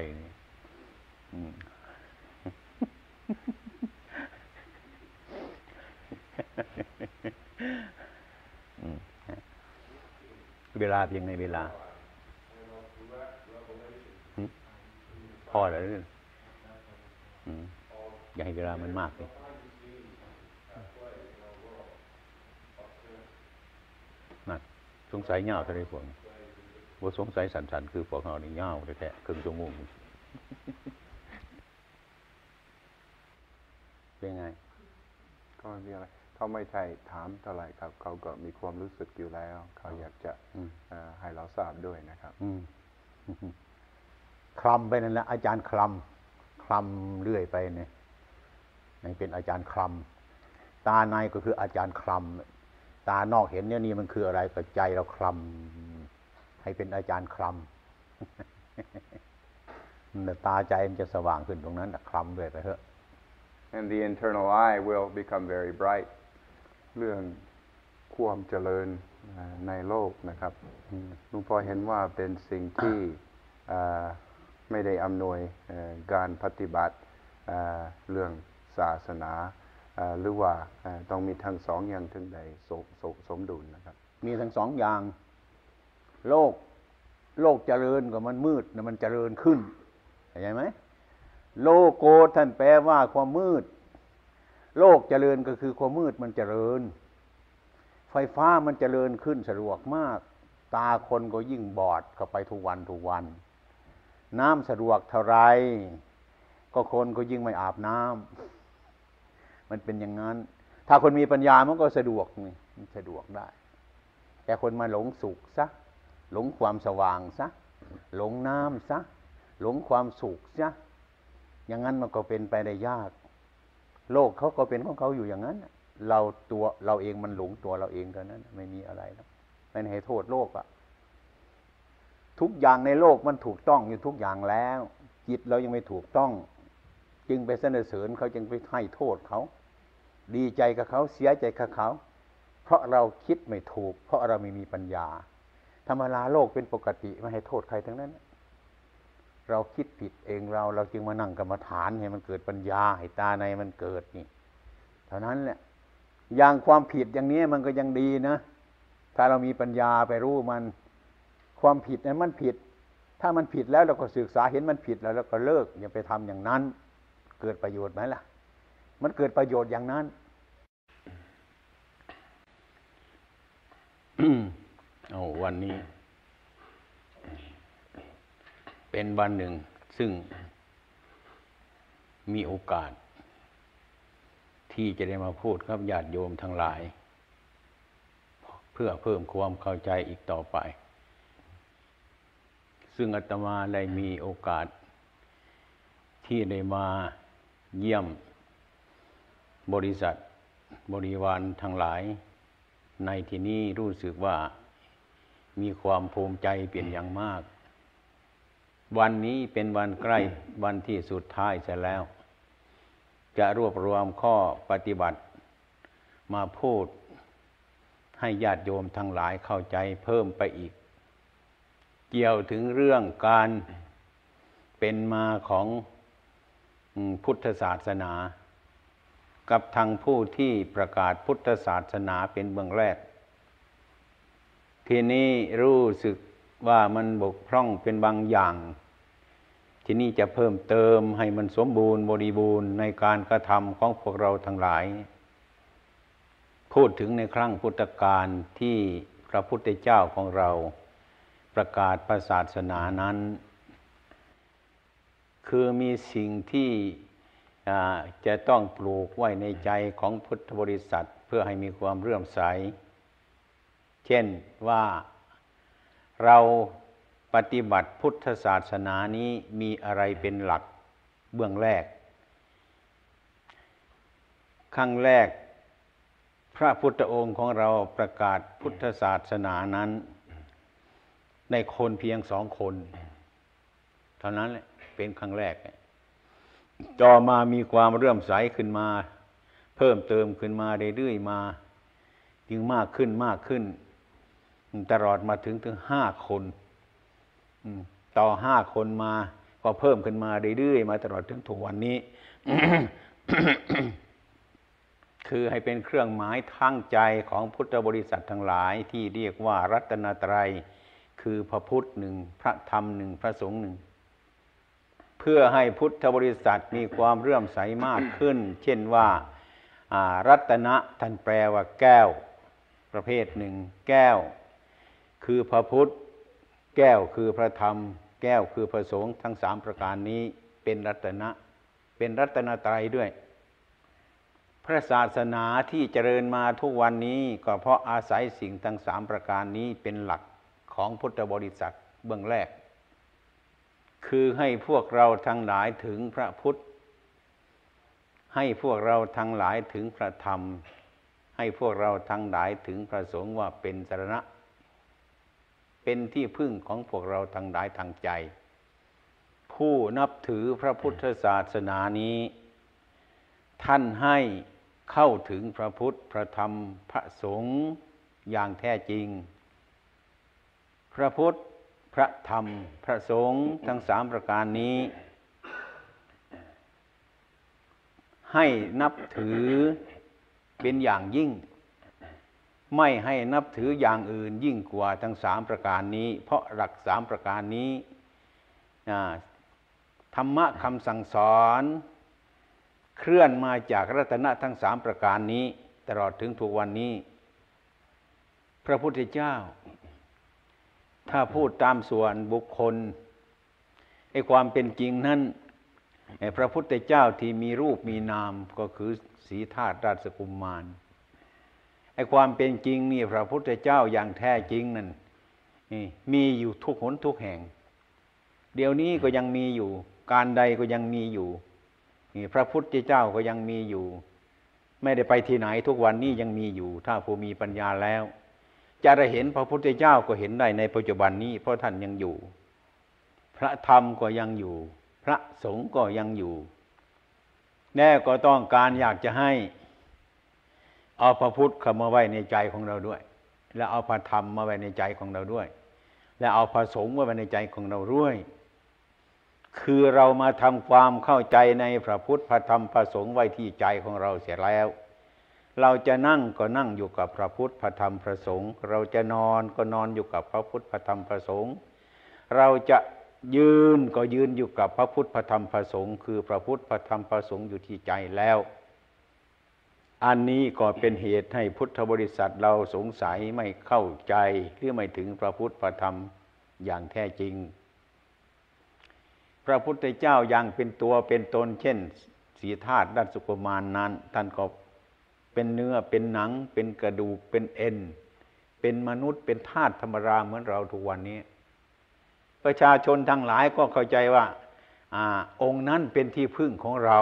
เวลาเพียงในเวลา พอแล้วเนี่ยอืม อย่าให้เวลามันมากเลยนั่นสงสัยเงาเท่าไรพวกนี้ว่าสงสัยสันสันๆคือพวกเรานี่เงาแท้ๆครึ่งชั่วโมงเป็นไง ก็ไม่มีอะไรเขาไม่ใช่ถามเท่าไหร่ครับ เขาก็มีความรู้สึกอยู่แล้ว เขาอยากจะอืมเอ่อให้เราทราบด้วยนะครับอืมคลำไปนั่นแหละอาจารย์คลำคลำเรื่อยไปเนี่ย นี่เป็นอาจารย์คลำตาในก็คืออาจารย์คลำตานอกเห็นเนี่ยนี่มันคืออะไรก็ใจเราคลำให้เป็นอาจารย์คลำแต่ตาใจมันจะสว่างขึ้นตรงนั้นน่คลำเรื่อยไปเถอะ and the internal eye will become very bright เรื่องความเจริญในโลกนะครับหลุงพ่อเห็นว่าเป็นสิ่งที่ไม่ได้อำนวยการปฏิบัติเรื่อง ศาสนาหรือว่าต้องมีทั้งสองอย่างถึงได้สมสมสมดุลนะครับ มีทั้งสองอย่าง โลกโลกเจริญกับมันมืดนะมันเจริญขึ้นเข้าใจไหมโลโกท่านแปลว่าความมืด โลกเจริญก็คือความมืดมันเจริญ ไฟฟ้ามันเจริญขึ้นสะดวกมาก ตาคนก็ยิ่งบอดเข้าไปทุกวันทุกวัน น้ำสะดวกเท่าไร ก็คนก็ยิ่งไม่อาบน้ำ มันเป็นอย่างนั้น ถ้าคนมีปัญญามันก็สะดวกนี่มันสะดวกได้ แต่คนมาหลงสุขซะหลงความสว่างซะหลงน้ำซะหลงความสุขซะอย่างนั้นมันก็เป็นไปได้ยาก โลกเขาก็เป็นของเขาอยู่อย่างนั้น เราตัวเราเองมันหลงตัวเราเองเท่านั้น ไม่มีอะไรแล้วไม่ให้โทษโลกอะทุกอย่างในโลกมันถูกต้องอยู่ทุกอย่างแล้ว จิตเรายังไม่ถูกต้อง จึงไปเสนอเสริญเขาจึงไปให้โทษเขา ดีใจกับเขาเสียใจกับเขา เพราะเราคิดไม่ถูก เพราะเราไม่มีปัญญา ธรรมดาโลกเป็นปกติไม่ให้โทษใครทั้งนั้น เราคิดผิดเองเรา เราจึงมานั่งกรรมฐานให้มันเกิดปัญญาให้ตาในมันเกิดนี่ เท่านั้นแหละอย่างความผิดอย่างนี้มันก็ยังดีนะ ถ้าเรามีปัญญาไปรู้มัน ความผิดนั้นมันผิด ถ้ามันผิดแล้วเราก็ศึกษาเห็นมันผิดแล้วเราก็เลิกอย่าไปทำอย่างนั้น เกิดประโยชน์ไหมล่ะ มันเกิดประโยชน์อย่างนั้นเอาวันนี้ เป็นวันหนึ่ง ซึ่งมีโอกาส ที่จะได้มาพูดครับญาติโยมทั้งหลาย เพื่อเพิ่มความเข้าใจอีกต่อไป ซึ่งอาตมาได้มีโอกาส ที่ได้มาเยี่ยม บริษัทบริวารทั้งหลาย ในที่นี้รู้สึกว่ามีความภูมิใจเป็นอย่างมาก วันนี้เป็นวันใกล้วันที่สุดท้ายเสร็จแล้ว จะรวบรวมข้อปฏิบัติ มาพูดให้ญาติโยมทั้งหลายเข้าใจเพิ่มไปอีก เกี่ยวถึงเรื่องการเป็นมาของพุทธศาสนา กับทางผู้ที่ประกาศพุทธศาสนาเป็นเบื้องแรก ทีนี้รู้สึกว่ามันบกพร่องเป็นบางอย่าง ทีนี้จะเพิ่มเติมให้มันสมบูรณ์บริบูรณ์ในการกระทำของพวกเราทั้งหลาย พูดถึงในครั้งพุทธกาลที่พระพุทธเจ้าของเราประกาศศาสนานั้น คือมีสิ่งที่ จะต้องปลูกไว้ในใจของพุทธบริษัทเพื่อให้มีความเรื่อมใส เช่นว่าเราปฏิบัติพุทธศาสนานี้มีอะไรเป็นหลักเบื้องแรก ขั้งแรก พระพุทธองค์ของเราประกาศพุทธศาสนานั้น ในคนเพียงสองคน เท่านั้นแหละเป็นครั้งแรก ต่อมามีความเรื่อมใสขึ้นมา เพิ่มเติมขึ้นมาเรื่อยๆมายิ่งมากขึ้นมากขึ้น ตลอดมาถึงถึงห้าคนต่อห้าคนมาก็เพิ่มขึ้นมาเรื่อยๆมาตลอดถึงถึงวันนี้ คือให้เป็นเครื่องหมายทั้งใจของพุทธบริษัททั้งหลายที่เรียกว่ารัตนตรัย คือพระพุทธหนึ่งพระธรรมหนึ่งพระสงฆ์หนึ่ง เพื่อให้พุทธบริษัทมีความเรื่อมใสมากขึ้น เช่นว่ารัตนะท่านแปลว่าแก้ว ประเภทหนึ่ง แก้ว คือพระพุทธ แก้วคือพระธรรม แก้วคือพระสงฆ์ทั้งสามประการนี้เป็นรัตนะ เป็นรัตนตรัยด้วย พระศาสนาที่เจริญมาทุกวันนี้ก็เพราะอาศัยสิ่งทั้งสามประการนี้เป็นหลักของพุทธบริษัทเบื้องแรก คือให้พวกเราทั้งหลายถึงพระพุทธ ให้พวกเราทั้งหลายถึงพระธรรม ให้พวกเราทั้งหลายถึงพระสงฆ์ว่าเป็นสารณะ เป็นที่พึ่งของพวกเราทั้งหลายทางใจ ผู้นับถือพระพุทธศาสนานี้ ท่านให้เข้าถึงพระพุทธพระธรรมพระสงฆ์อย่างแท้จริง พระพุทธ พระธรรมพระสงฆ์ทั้งสามประการนี้ ให้นับถือเป็นอย่างยิ่ง ไม่ให้นับถืออย่างอื่นยิ่งกว่าทั้งสามประการนี้ เพราะหลักสามประการนี้ธรรมะคำสั่งสอน เคลื่อนมาจากรัตนะทั้งสามประการนี้ ตลอดถึงทุกวันนี้ พระพุทธเจ้า ถ้าพูดตามส่วนบุคคลไอ้ความเป็นจริงนั้นพระพุทธเจ้าที่มีรูปมีนามก็คือสีธาตุราชกุมมารไอ้ความเป็นจริงนี่พระพุทธเจ้าอย่างแท้จริงนั่นมีอยู่ทุกหนทุกแห่ง เดี๋ยวนี้ก็ยังมีอยู่ การใดก็ยังมีอยู่นี่พระพุทธเจ้าก็ยังมีอยู่ ไม่ได้ไปที่ไหนทุกวันนี้ยังมีอยู่ ถ้าผู้มีปัญญาแล้ว จะได้เห็นพระพุทธเจ้าก็เห็นได้ในปัจจุบันนี้ เพราะท่านยังอยู่ พระธรรมก็ยังอยู่ พระสงฆ์ก็ยังอยู่ แน่ก็ต้องการอยากจะให้ เอาพระพุทธเข้ามาไว้ในใจของเราด้วย และเอาพระธรรมมาไว้ในใจของเราด้วย และเอาพระสงฆ์มาไว้ในใจของเราด้วยคือเรามาทำความเข้าใจในพระพุทธพระธรรมพระสงฆ์ไว้ที่ใจของเราเสียแล้ว เราจะนั่งก็นั่งอยู่กับพระพุทธพระธรรมพระสงฆ์เราจะนอนก็นอนอยู่กับพระพุทธพระธรรมพระสงฆ์เราจะยืนก็ยืนอยู่กับพระพุทธพระธรรมพระสงฆ์คือพระพุทธพระธรรมพระสงฆ์อยู่ที่ใจแล้ว อันนี้ก็เป็นเหตุให้พุทธบริษัทเราสงสัยไม่เข้าใจหรือไม่ถึงพระพุทธพระธรรมอย่างแท้จริง พระพุทธเจ้ายังเป็นตัวเป็นตนเช่น สีธาตุด้านสุกมานนั้นท่านก็ เป็นเนื้อเป็นหนัง เป็นกระดูกเป็นเอ็น เป็นมนุษย์เป็นธาตุธรรมราเหมือนเราทุกวันนี้ ประชาชนทั้งหลายก็เข้าใจว่าอาองค์นั้นเป็นที่พึ่งของเรา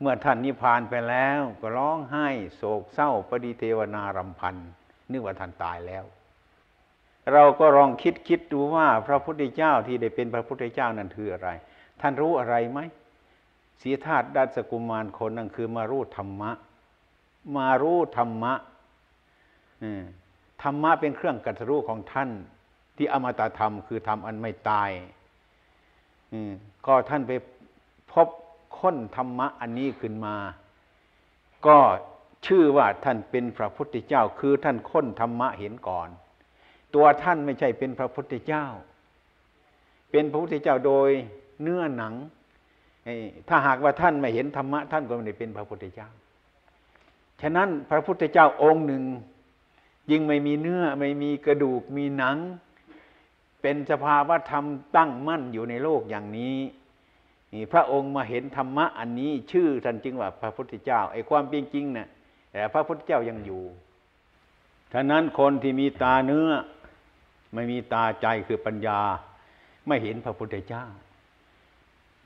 เมื่อท่านนิพพานไปแล้ว ก็ร้องไห้โศกเศร้าปฏิเทวนารำพันนึกว่าท่านตายแล้ว เราก็ลองคิดคิดดูว่าพระพุทธเจ้าที่ได้เป็นพระพุทธเจ้านั้นคืออะไร ท่านรู้อะไรไหมสีธาตุดัชกุมารคนนั่นคือมารู้ธรรมะ มารู้ธรรมะธรรมะเป็นเครื่องกัตรู้ของท่าน ที่อมตะธรรมคือธรรมอันไม่ตายก็ท่านไปพบค้นธรรมะอันนี้ขึ้นมา ก็ชื่อว่าท่านเป็นพระพุทธเจ้า คือท่านค้นธรรมะเห็นก่อน ตัวท่านไม่ใช่เป็นพระพุทธเจ้า เป็นพระพุทธเจ้าโดยเนื้อหนังถ้าหากว่าท่านไม่เห็นธรรมะ ท่านก็ไม่ได้เป็นพระพุทธเจ้า ฉะนั้นพระพุทธเจ้าองค์หนึ่ง ยิ่งไม่มีเนื้อไม่มีกระดูกมีหนัง เป็นสภาวะธรรมตั้งมั่นอยู่ในโลกอย่างนี้นี่พระองค์มาเห็นธรรมะอันนี้ ชื่อท่านจึงว่าพระพุทธเจ้าไอ้ความเป็นจริงนะ่ยแต่พระพุทธเจ้ายังอยู่ฉะนั้นคนที่มีตาเนื้อ ไม่มีตาใจคือปัญญา ไม่เห็นพระพุทธเจ้า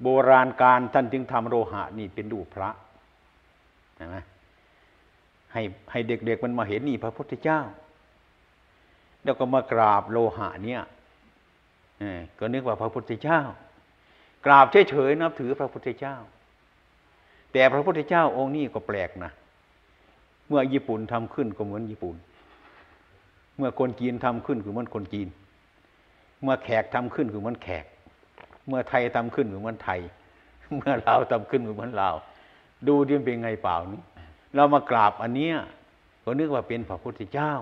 โบราณการท่านจึงทำโลหะนี่เป็นรูพระเห็นไหม ให้ให้เด็กๆมันมาเห็นนี่พระพุทธเจ้า แล้วก็มากราบโลหะเนี่ยก็นึกว่าพระพุทธเจ้า กราบเฉยๆนับถือพระพุทธเจ้า แต่พระพุทธเจ้าองค์นี้ก็แปลกนะเมื่อญี่ปุ่นทำขึ้นก็เหมือนญี่ปุ่น เมื่อคนจีนทำขึ้นคือเหมือนคนจีน เมื่อแขกทำขึ้นคือเหมือนแขก เมื่อไทยทำขึ้นคือเหมือนไทย เมื่อลาวทำขึ้นคือเหมือนลาว ดูดิเป็นไงเปล่านี้ เรามากราบอันเนี้ยก็นึกว่าเป็นพระพุทธเจ้า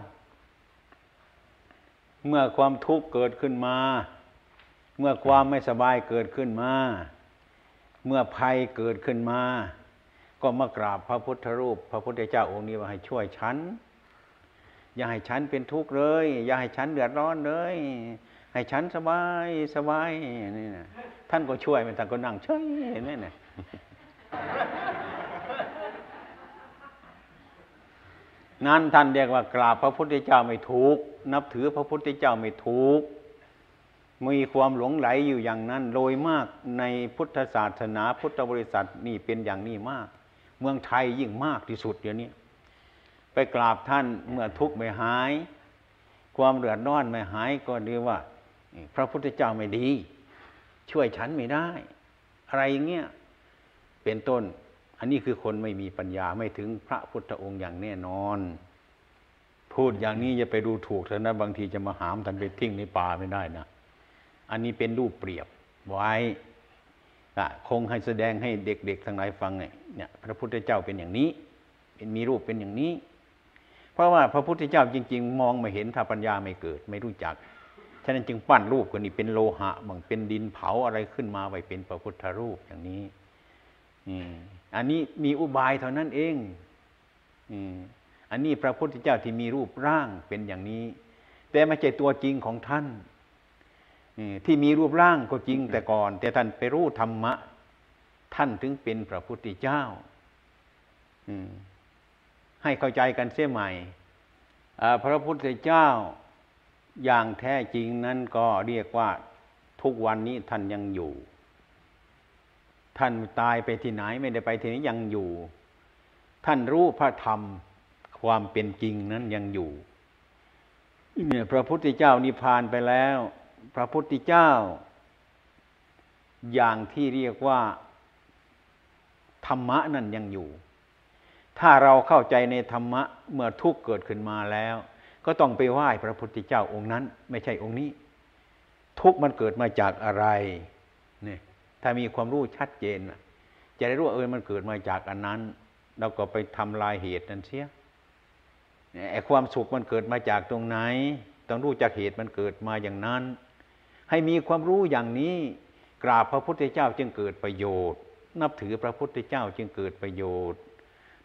เมื่อความทุกข์เกิดขึ้นมา เมื่อความไม่สบายเกิดขึ้นมา เมื่อภัยเกิดขึ้นมา ก็มากราบพระพุทธรูป พระพุทธเจ้าองค์นี้ว่าให้ช่วยฉัน อย่าให้ฉันเป็นทุกข์เลย อย่าให้ฉันเดือดร้อนเลย ให้ฉันสบายสบายนี่นะท่านก็ช่วยมันท่านก็นั่งเฉยนไหมเนี่ย นั้นท่านเรียกว่ากราบพระพุทธเจ้าไม่ถูก นับถือพระพุทธเจ้าไม่ถูก มีความหลงไหลอยู่อย่างนั้น โดยมากในพุทธศาสนาพุทธบริษัทนี่เป็นอย่างนี้มาก เมืองไทยยิ่งมากที่สุดเดี๋ยวนี้ไปกราบท่านเมื่อทุกข์ไม่หาย ความเดือดร้อนไม่หายก็เรียกว่า พระพุทธเจ้าไม่ดี ช่วยฉันไม่ได้ อะไรอย่างเงี้ยเป็นต้น อันนี้คือคนไม่มีปัญญาไม่ถึงพระพุทธองค์อย่างแน่นอน พูดอย่างนี้อย่าไปดูถูกเถอะนะบางทีจะมาหามท่านไปทิ้งในป่าไม่ได้นะอันนี้เป็นรูปเปรียบไว้คงให้แสดงให้เด็กๆทั้งหลายฟังเนี่ย พระพุทธเจ้าเป็นอย่างนี้ เป็นมีรูปเป็นอย่างนี้ เพราะว่าพระพุทธเจ้าจริง ๆ มองไม่เห็นถ้าปัญญาไม่เกิด ไม่รู้จักฉะนั้นจึงปั้นรูปคนนี้เป็นโลหะบางเป็นดินเผาอะไรขึ้นมาไว้เป็นพระพุทธรูปอย่างนี้อั นนี้มีอุบายเท่านั้นเองอันนี้พระพุทธเจ้าที่มีรูปร่างเป็นอย่างนี้ แต่ไม่ใช่ตัวจริงของท่านที่มีรูปร่างก็จริงแต่ก่อน แต่ท่านไปรู้ธรรมะ ท่านถึงเป็นพระพุทธเจ้าให้เข้าใจกันเสียใหม่พระพุทธเจ้าอย่างแท้จริงนั้นก็เรียกว่าทุกวันนี้ท่านยังอยู่ ท่านตายไปที่ไหนไม่ได้ไปที่ไหนยังอยู่ ท่านรู้พระธรรมความเป็นจริงนั้นยังอยู่เนี่ยพระพุทธเจ้านิพพานไปแล้ว พระพุทธเจ้า อย่างที่เรียกว่า ธรรมะนั่นยังอยู่ ถ้าเราเข้าใจในธรรมะเมื่อทุกข์เกิดขึ้นมาแล้ว ก็ต้องไปไหว้พระพุทธเจ้าองค์นั้น ไม่ใช่องค์นี้ ทุกข์มันเกิดมาจากอะไร ถ้ามีความรู้ชัดเจนจะได้รู้ว่าเออมันเกิดมาจากอันนั้น เราก็ไปทำลายเหตุนั้นเสียไอ้ความสุขมันเกิดมาจากตรงไหน ต้องรู้จากเหตุมันเกิดมาอย่างนั้น ให้มีความรู้อย่างนี้ กราบพระพุทธเจ้าจึงเกิดประโยชน์ นับถือพระพุทธเจ้าจึงเกิดประโยชน์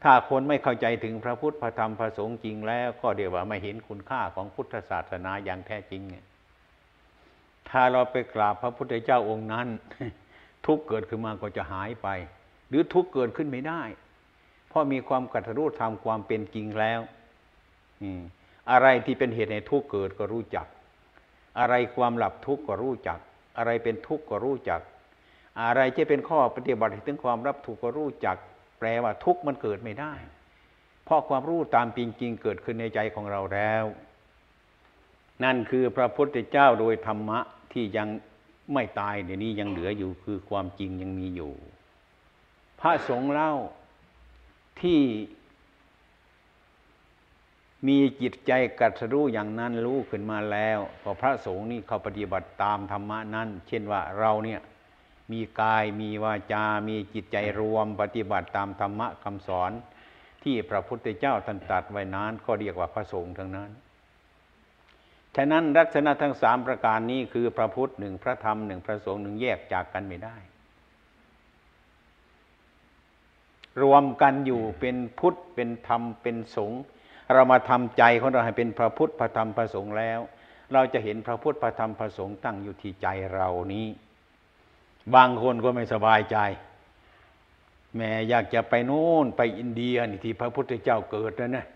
ถ้าคนไม่เข้าใจถึงพระพุทธพระธรรมพระสงฆ์จริงแล้วก็เดี๋ยวว่าไม่เห็นคุณค่าของพุทธศาสนาอย่างแท้จริง ถ้าเราไปกราบพระพุทธเจ้าองค์นั้น ทุกเกิดขึ้นมาก็จะหายไป หรือทุกเกิดขึ้นไม่ได้ เพราะมีความกัตรู้ทำความเป็นจริงแล้วอะไรที่เป็นเหตุในทุกเกิดก็รู้จัก อะไรความหลับทุกก็รู้จัก อะไรเป็นทุกก็รู้จัก อะไรที่เป็นข้อปฏิบัติถึงความรับทุกก็รู้จัก แปลว่าทุกมันเกิดไม่ได้ เพราะความรู้ตามจริงๆเกิดขึ้นในใจของเราแล้ว นั่นคือพระพุทธเจ้าโดยธรรมะที่ยัง ไม่ตายเดี๋ยวนี้ยังเหลืออยู่คือความจริงยังมีอยู่ พระสงฆ์เล่าที่มีจิตใจกัดรู้อย่างนั้นรู้ขึ้นมาแล้วพอพระสงฆ์นี่เขาปฏิบัติตามธรรมะนั้น เช่นว่าเราเนี่ยมีกายมีวาจา มีจิตใจรวมปฏิบัติตามธรรมะคำสอน ที่พระพุทธเจ้าท่านตรัสไว้นั้นก็เรียกว่าพระสงฆ์ทั้งนั้น ฉะนั้นลักษณะทั้งสามประการนี้คือพระพุทธหนึ่งพระธรรมหนึ่งพระสงฆ์หนึ่งแยกจากกันไม่ได้ รวมกันอยู่เป็นพุทธเป็นธรรมเป็นสงฆ์เรามาทำใจของเราให้เป็นพระพุทธพระธรรมพระสงฆ์แล้ว เราจะเห็นพระพุทธพระธรรมพระสงฆ์ตั้งอยู่ที่ใจเรานี้ บางคนก็ไม่สบายใจแม่อยากจะไปโน่นไปอินเดียนี่ที่พระพุทธเจ้าเกิดนะเนี่ย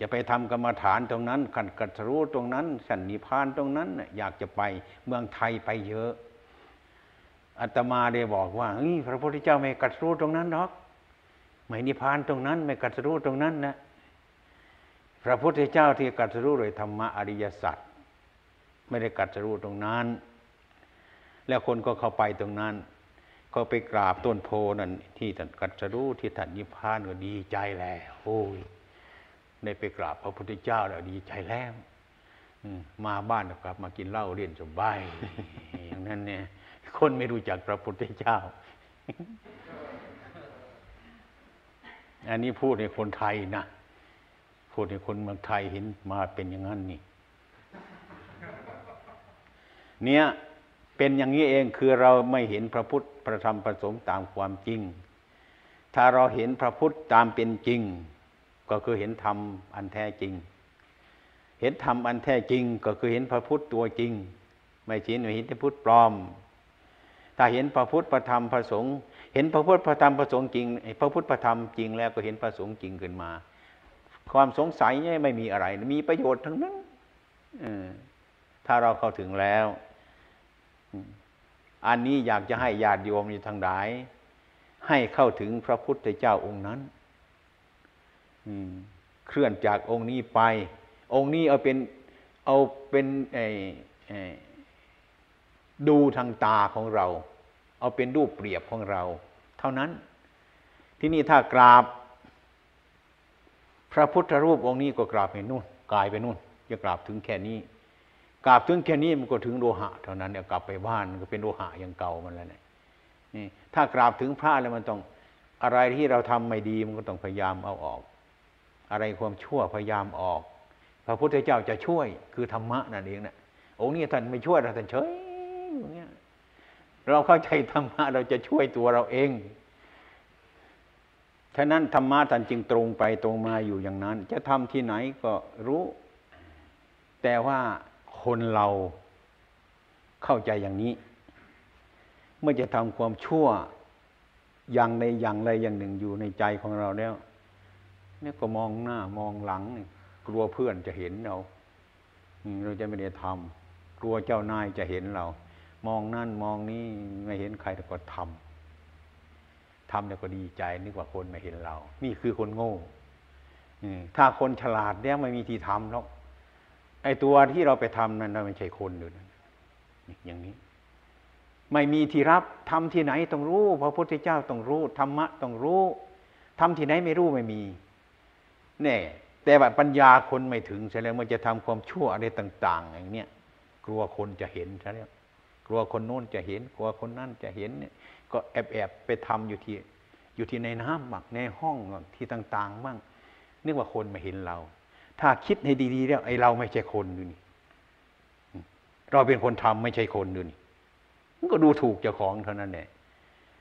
จะไปทำกรรมฐานตรงนั้นขันกัตรู้ตรงนั้นสันนิพานตรงนั้น อยากจะไปเมืองไทยไปเยอะอาตมาได้บอกว่าพระพุทธเจ้าไม่กัตรู้ตรงนั้นหรอกไม่นิพานตรงนั้น ไม่กัตรู้ตรงนั้นนะพระพุทธเจ้าที่กัตรู้โดยธรรมะอริยสัจไม่ได้กัตรู้ตรงนั้น แล้วคนก็เข้าไปตรงนั้น ก็ไปกราบต้นโพนั่นที่ท่านกัตรู้ที่ท่านนิพพานก็ดีใจแล้วโอ้ย ได้ไปกราบพระพุทธเจ้าแล้วดีใจแล้วมาบ้านกลับ มากินเหล้าเรียนสบายอย่างนั้นเนี่ย คนไม่รู้จักพระพุทธเจ้า อันนี้พูดในคนไทยนะพูดให้คนเมืองไทยเห็นมาเป็นอย่างนั้นนี่ เนี่ยเป็นอย่างนี้เองคือเราไม่เห็นพระพุทธพระธรรมพระสงฆ์ตามความจริง ถ้าเราเห็นพระพุทธตามเป็นจริง ก็คือเห็นธรรมอันแท้จริง เห็นธรรมอันแท้จริง ก็คือเห็นพระพุทธตัวจริง ไม่ใช่ไม่เห็นพระพุทธปลอม ถ้าเห็นพระพุทธพระธรรมพระสงฆ์เห็นพระพุทธพระธรรมพระสงฆ์จริงพระพุทธพระธรรมจริงแล้วก็เห็นพระสงฆ์จริงขึ้นมา ความสงสัยนี่ยไม่มีอะไร มีประโยชน์ทั้งนั้นถ้าเราเข้าถึงแล้ว อันนี้อยากจะให้ญาติโยมอยู่ทางใดให้เข้าถึงพระพุทธเจ้าองค์นั้น เคลื่อนจากองค์นี้ไป องค์นี้เอาเป็นเอาเป็นดูทางตาของเรา เอาเป็นรูปเปรียบของเรา เท่านั้น ที่นี่ถ้ากราบ พระพุทธรูปองค์นี้ก็กราบไปนู่นกายไปนู่นจะกราบถึงแค่นี้กราบถึงแค่นี้มันก็ถึงโลหะเท่านั้นเนี่ยกลับไปบ้านก็เป็นโลหะอย่างเก่ามันแล้วเนี่ยนี่ถ้ากราบถึงพระแล้วมันต้องอะไรที่เราทำไม่ดีมันก็ต้องพยายามเอาออก อะไรความชั่วพยายามออก พระพุทธเจ้าจะช่วยคือธรรมะนั่นเองนะองค์นี้ท่านไม่ช่วยเราท่านเฉยอย่างเงี้ยเราเข้าใจธรรมะเราจะช่วยตัวเราเองฉะนั้นธรรมะท่านจึงตรงไปตรงมาอยู่อย่างนั้น จะทำที่ไหนก็รู้ แต่ว่าคนเราเข้าใจอย่างนี้ เมื่อจะทำความชั่วอย่างในอย่างใดอย่างหนึ่งอยู่ในใจของเราแล้ว นี่ก็มองหน้ามองหลังกลัวเพื่อนจะเห็นเราเราจะไม่ได้ทำกลัวเจ้านายจะเห็นเรา มองนั่นมองนี้ไม่เห็นใครแต่ก็ทำทำแล้วก็ดีใจนึกว่าคนมาเห็นเรา นี่คือคนโง่ถ้าคนฉลาดเนี่ยไม่มีที่ทำหรอกไอ้ตัวที่เราไปทำนั้นไม่ใช่คนอยู่นั่นอย่างนี้ ไม่มีที่รับทำที่ไหนต้องรู้พระพุทธเจ้าต้องรู้ธรรมะต้องรู้ทำที่ไหนไม่รู้ไม่มี แน่แต่ว่าปัญญาคนไม่ถึงใช่แล้วมันจะทำความชั่วอะไรต่าง ๆ อย่างเนี้ยกลัวคนจะเห็นใช่แล้วกลัวคนโน้นจะเห็น กลัวคนนั่นจะเห็นเนี่ย ก็แอบแอบไปทำอยู่ที่ อยู่ที่ในน้ำบ้างในห้องที่ต่าง ๆ บ้างนึกว่าคนมาเห็นเรา ถ้าคิดให้ดีๆแล้วไอ้เราไม่ใช่คนดูนี่เราเป็นคนทำไม่ใช่คนดูนี่มันก็ดูถูกเจ้าของเท่านั้นแหละ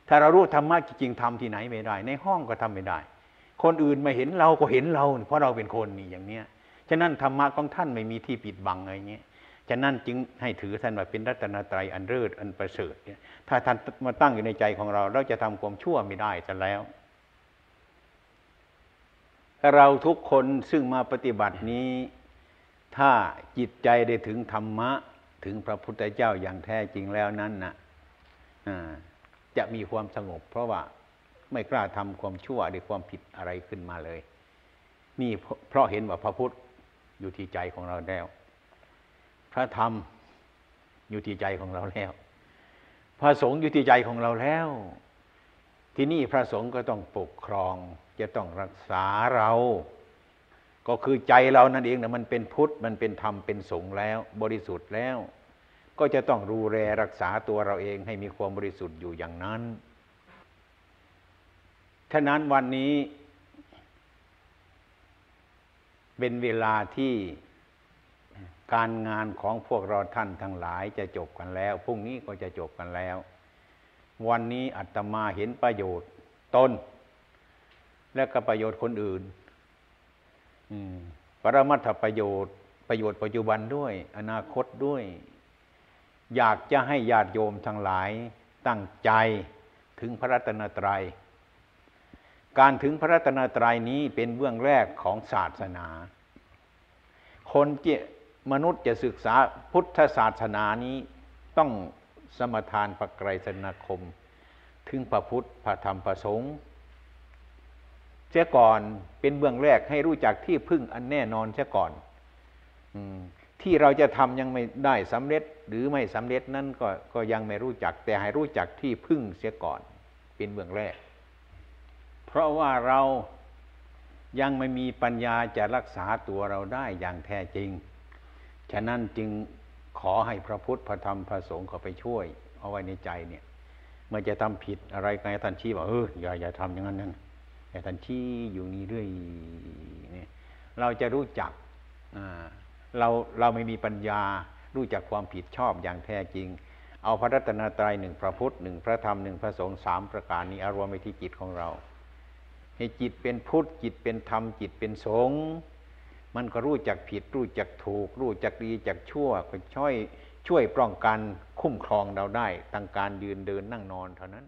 ถ้าเรารู้ธรรมะจริงๆทำที่ไหนไม่ได้ ในห้องก็ทำไม่ได้ คนอื่นมาเห็นเราก็เห็นเรา เพราะเราเป็นคนนี่อย่างเนี้ยฉะนั้นธรรมะของท่านไม่มีที่ปิดบังอะไรเงี้ยฉะนั้นจึงให้ถือท่านว่าเป็นรัตนตรัยอันเลิศอันประเสริฐเนี่ยถ้าท่านมาตั้งอยู่ในใจของเรา เราจะทำความชั่วไม่ได้จะแล้ว เราทุกคนซึ่งมาปฏิบัตินี้ ถ้าจิตใจได้ถึงธรรมะ ถึงพระพุทธเจ้าอย่างแท้จริงแล้วนั้นนะจะมีความสงบ เพราะว่า ไม่กล้าทำความชั่วหรือความผิดอะไรขึ้นมาเลย นี่เพราะเห็นว่าพระพุทธอยู่ที่ใจของเราแล้ว พระธรรมอยู่ที่ใจของเราแล้ว พระสงฆ์อยู่ที่ใจของเราแล้ว ที่นี่พระสงฆ์ก็ต้องปกครอง จะต้องรักษาเรา ก็คือใจเรานั่นเองนะมันเป็นพุทธมันเป็นธรรมเป็นสงฆ์แล้ว บริสุทธิ์แล้ว ก็จะต้องดูแลรักษาตัวเราเองให้มีความบริสุทธิ์อยู่อย่างนั้น ฉะนั้นวันนี้ เป็นเวลาที่การงานของพวกเราท่านทั้งหลายจะจบกันแล้ว พรุ่งนี้ก็จะจบกันแล้ว วันนี้อาตมาเห็นประโยชน์ตนและก็ประโยชน์คนอื่นปรมัตถประโยชน์ประโยชน์ปัจจุบันด้วย อนาคตด้วย อยากจะให้ญาติโยมทั้งหลายตั้งใจถึงพระรัตนตรยัย การถึงพระรัตนตรัยนี้เป็นเบื้องแรกของศาสนา คนที่มนุษย์จะศึกษาพุทธศาสนานี้ต้องสมทานพระไกรสนาคม ถึงพระพุทธพระธรรมพระสงฆ์เสียก่อนเป็นเบื้องแรกให้รู้จักที่พึ่งอันแน่นอนเสียก่อนอที่เราจะทำยังไม่ได้สำเร็จหรือไม่สำเร็จนั่นก็ก็ยังไม่รู้จัก แต่ให้รู้จักที่พึ่งเสียก่อน เป็นเบื้องแรก เพราะว่าเรายังไม่มีปัญญาจะรักษาตัวเราได้อย่างแท้จริง ฉะนั้นจึงขอให้พระพุทธพระธรรมพระสงฆ์เขาไปช่วย เอาไว้ในใจเนี่ยเมื่อจะทำผิดอะไรไงท่านชี้บอกเอออย่าอย่าทำอย่างนั้นนั่นอย่ท่านชี้อยู่นี่เรื่อยเนี่ยเราจะรู้จักเราเราไม่มีปัญญารู้จักความผิดชอบอย่างแท้จริง เอาพระรัตนตรัยหนึ่งพระพุทธหนึ่งพระธรรมหนึ่งพระสงฆ์สามประการนี้อารวมไปที่จิตของเรา ให้จิตเป็นพุทธจิตเป็นธรรมจิตเป็นสงฆ์มันก็รู้จักผิดรู้จักถูก รู้จักดีจักชั่วก็ช่วยช่วยป้องกันคุ้มครองเราได้ตั้งการยืนเดินนั่งนอนเท่านั้น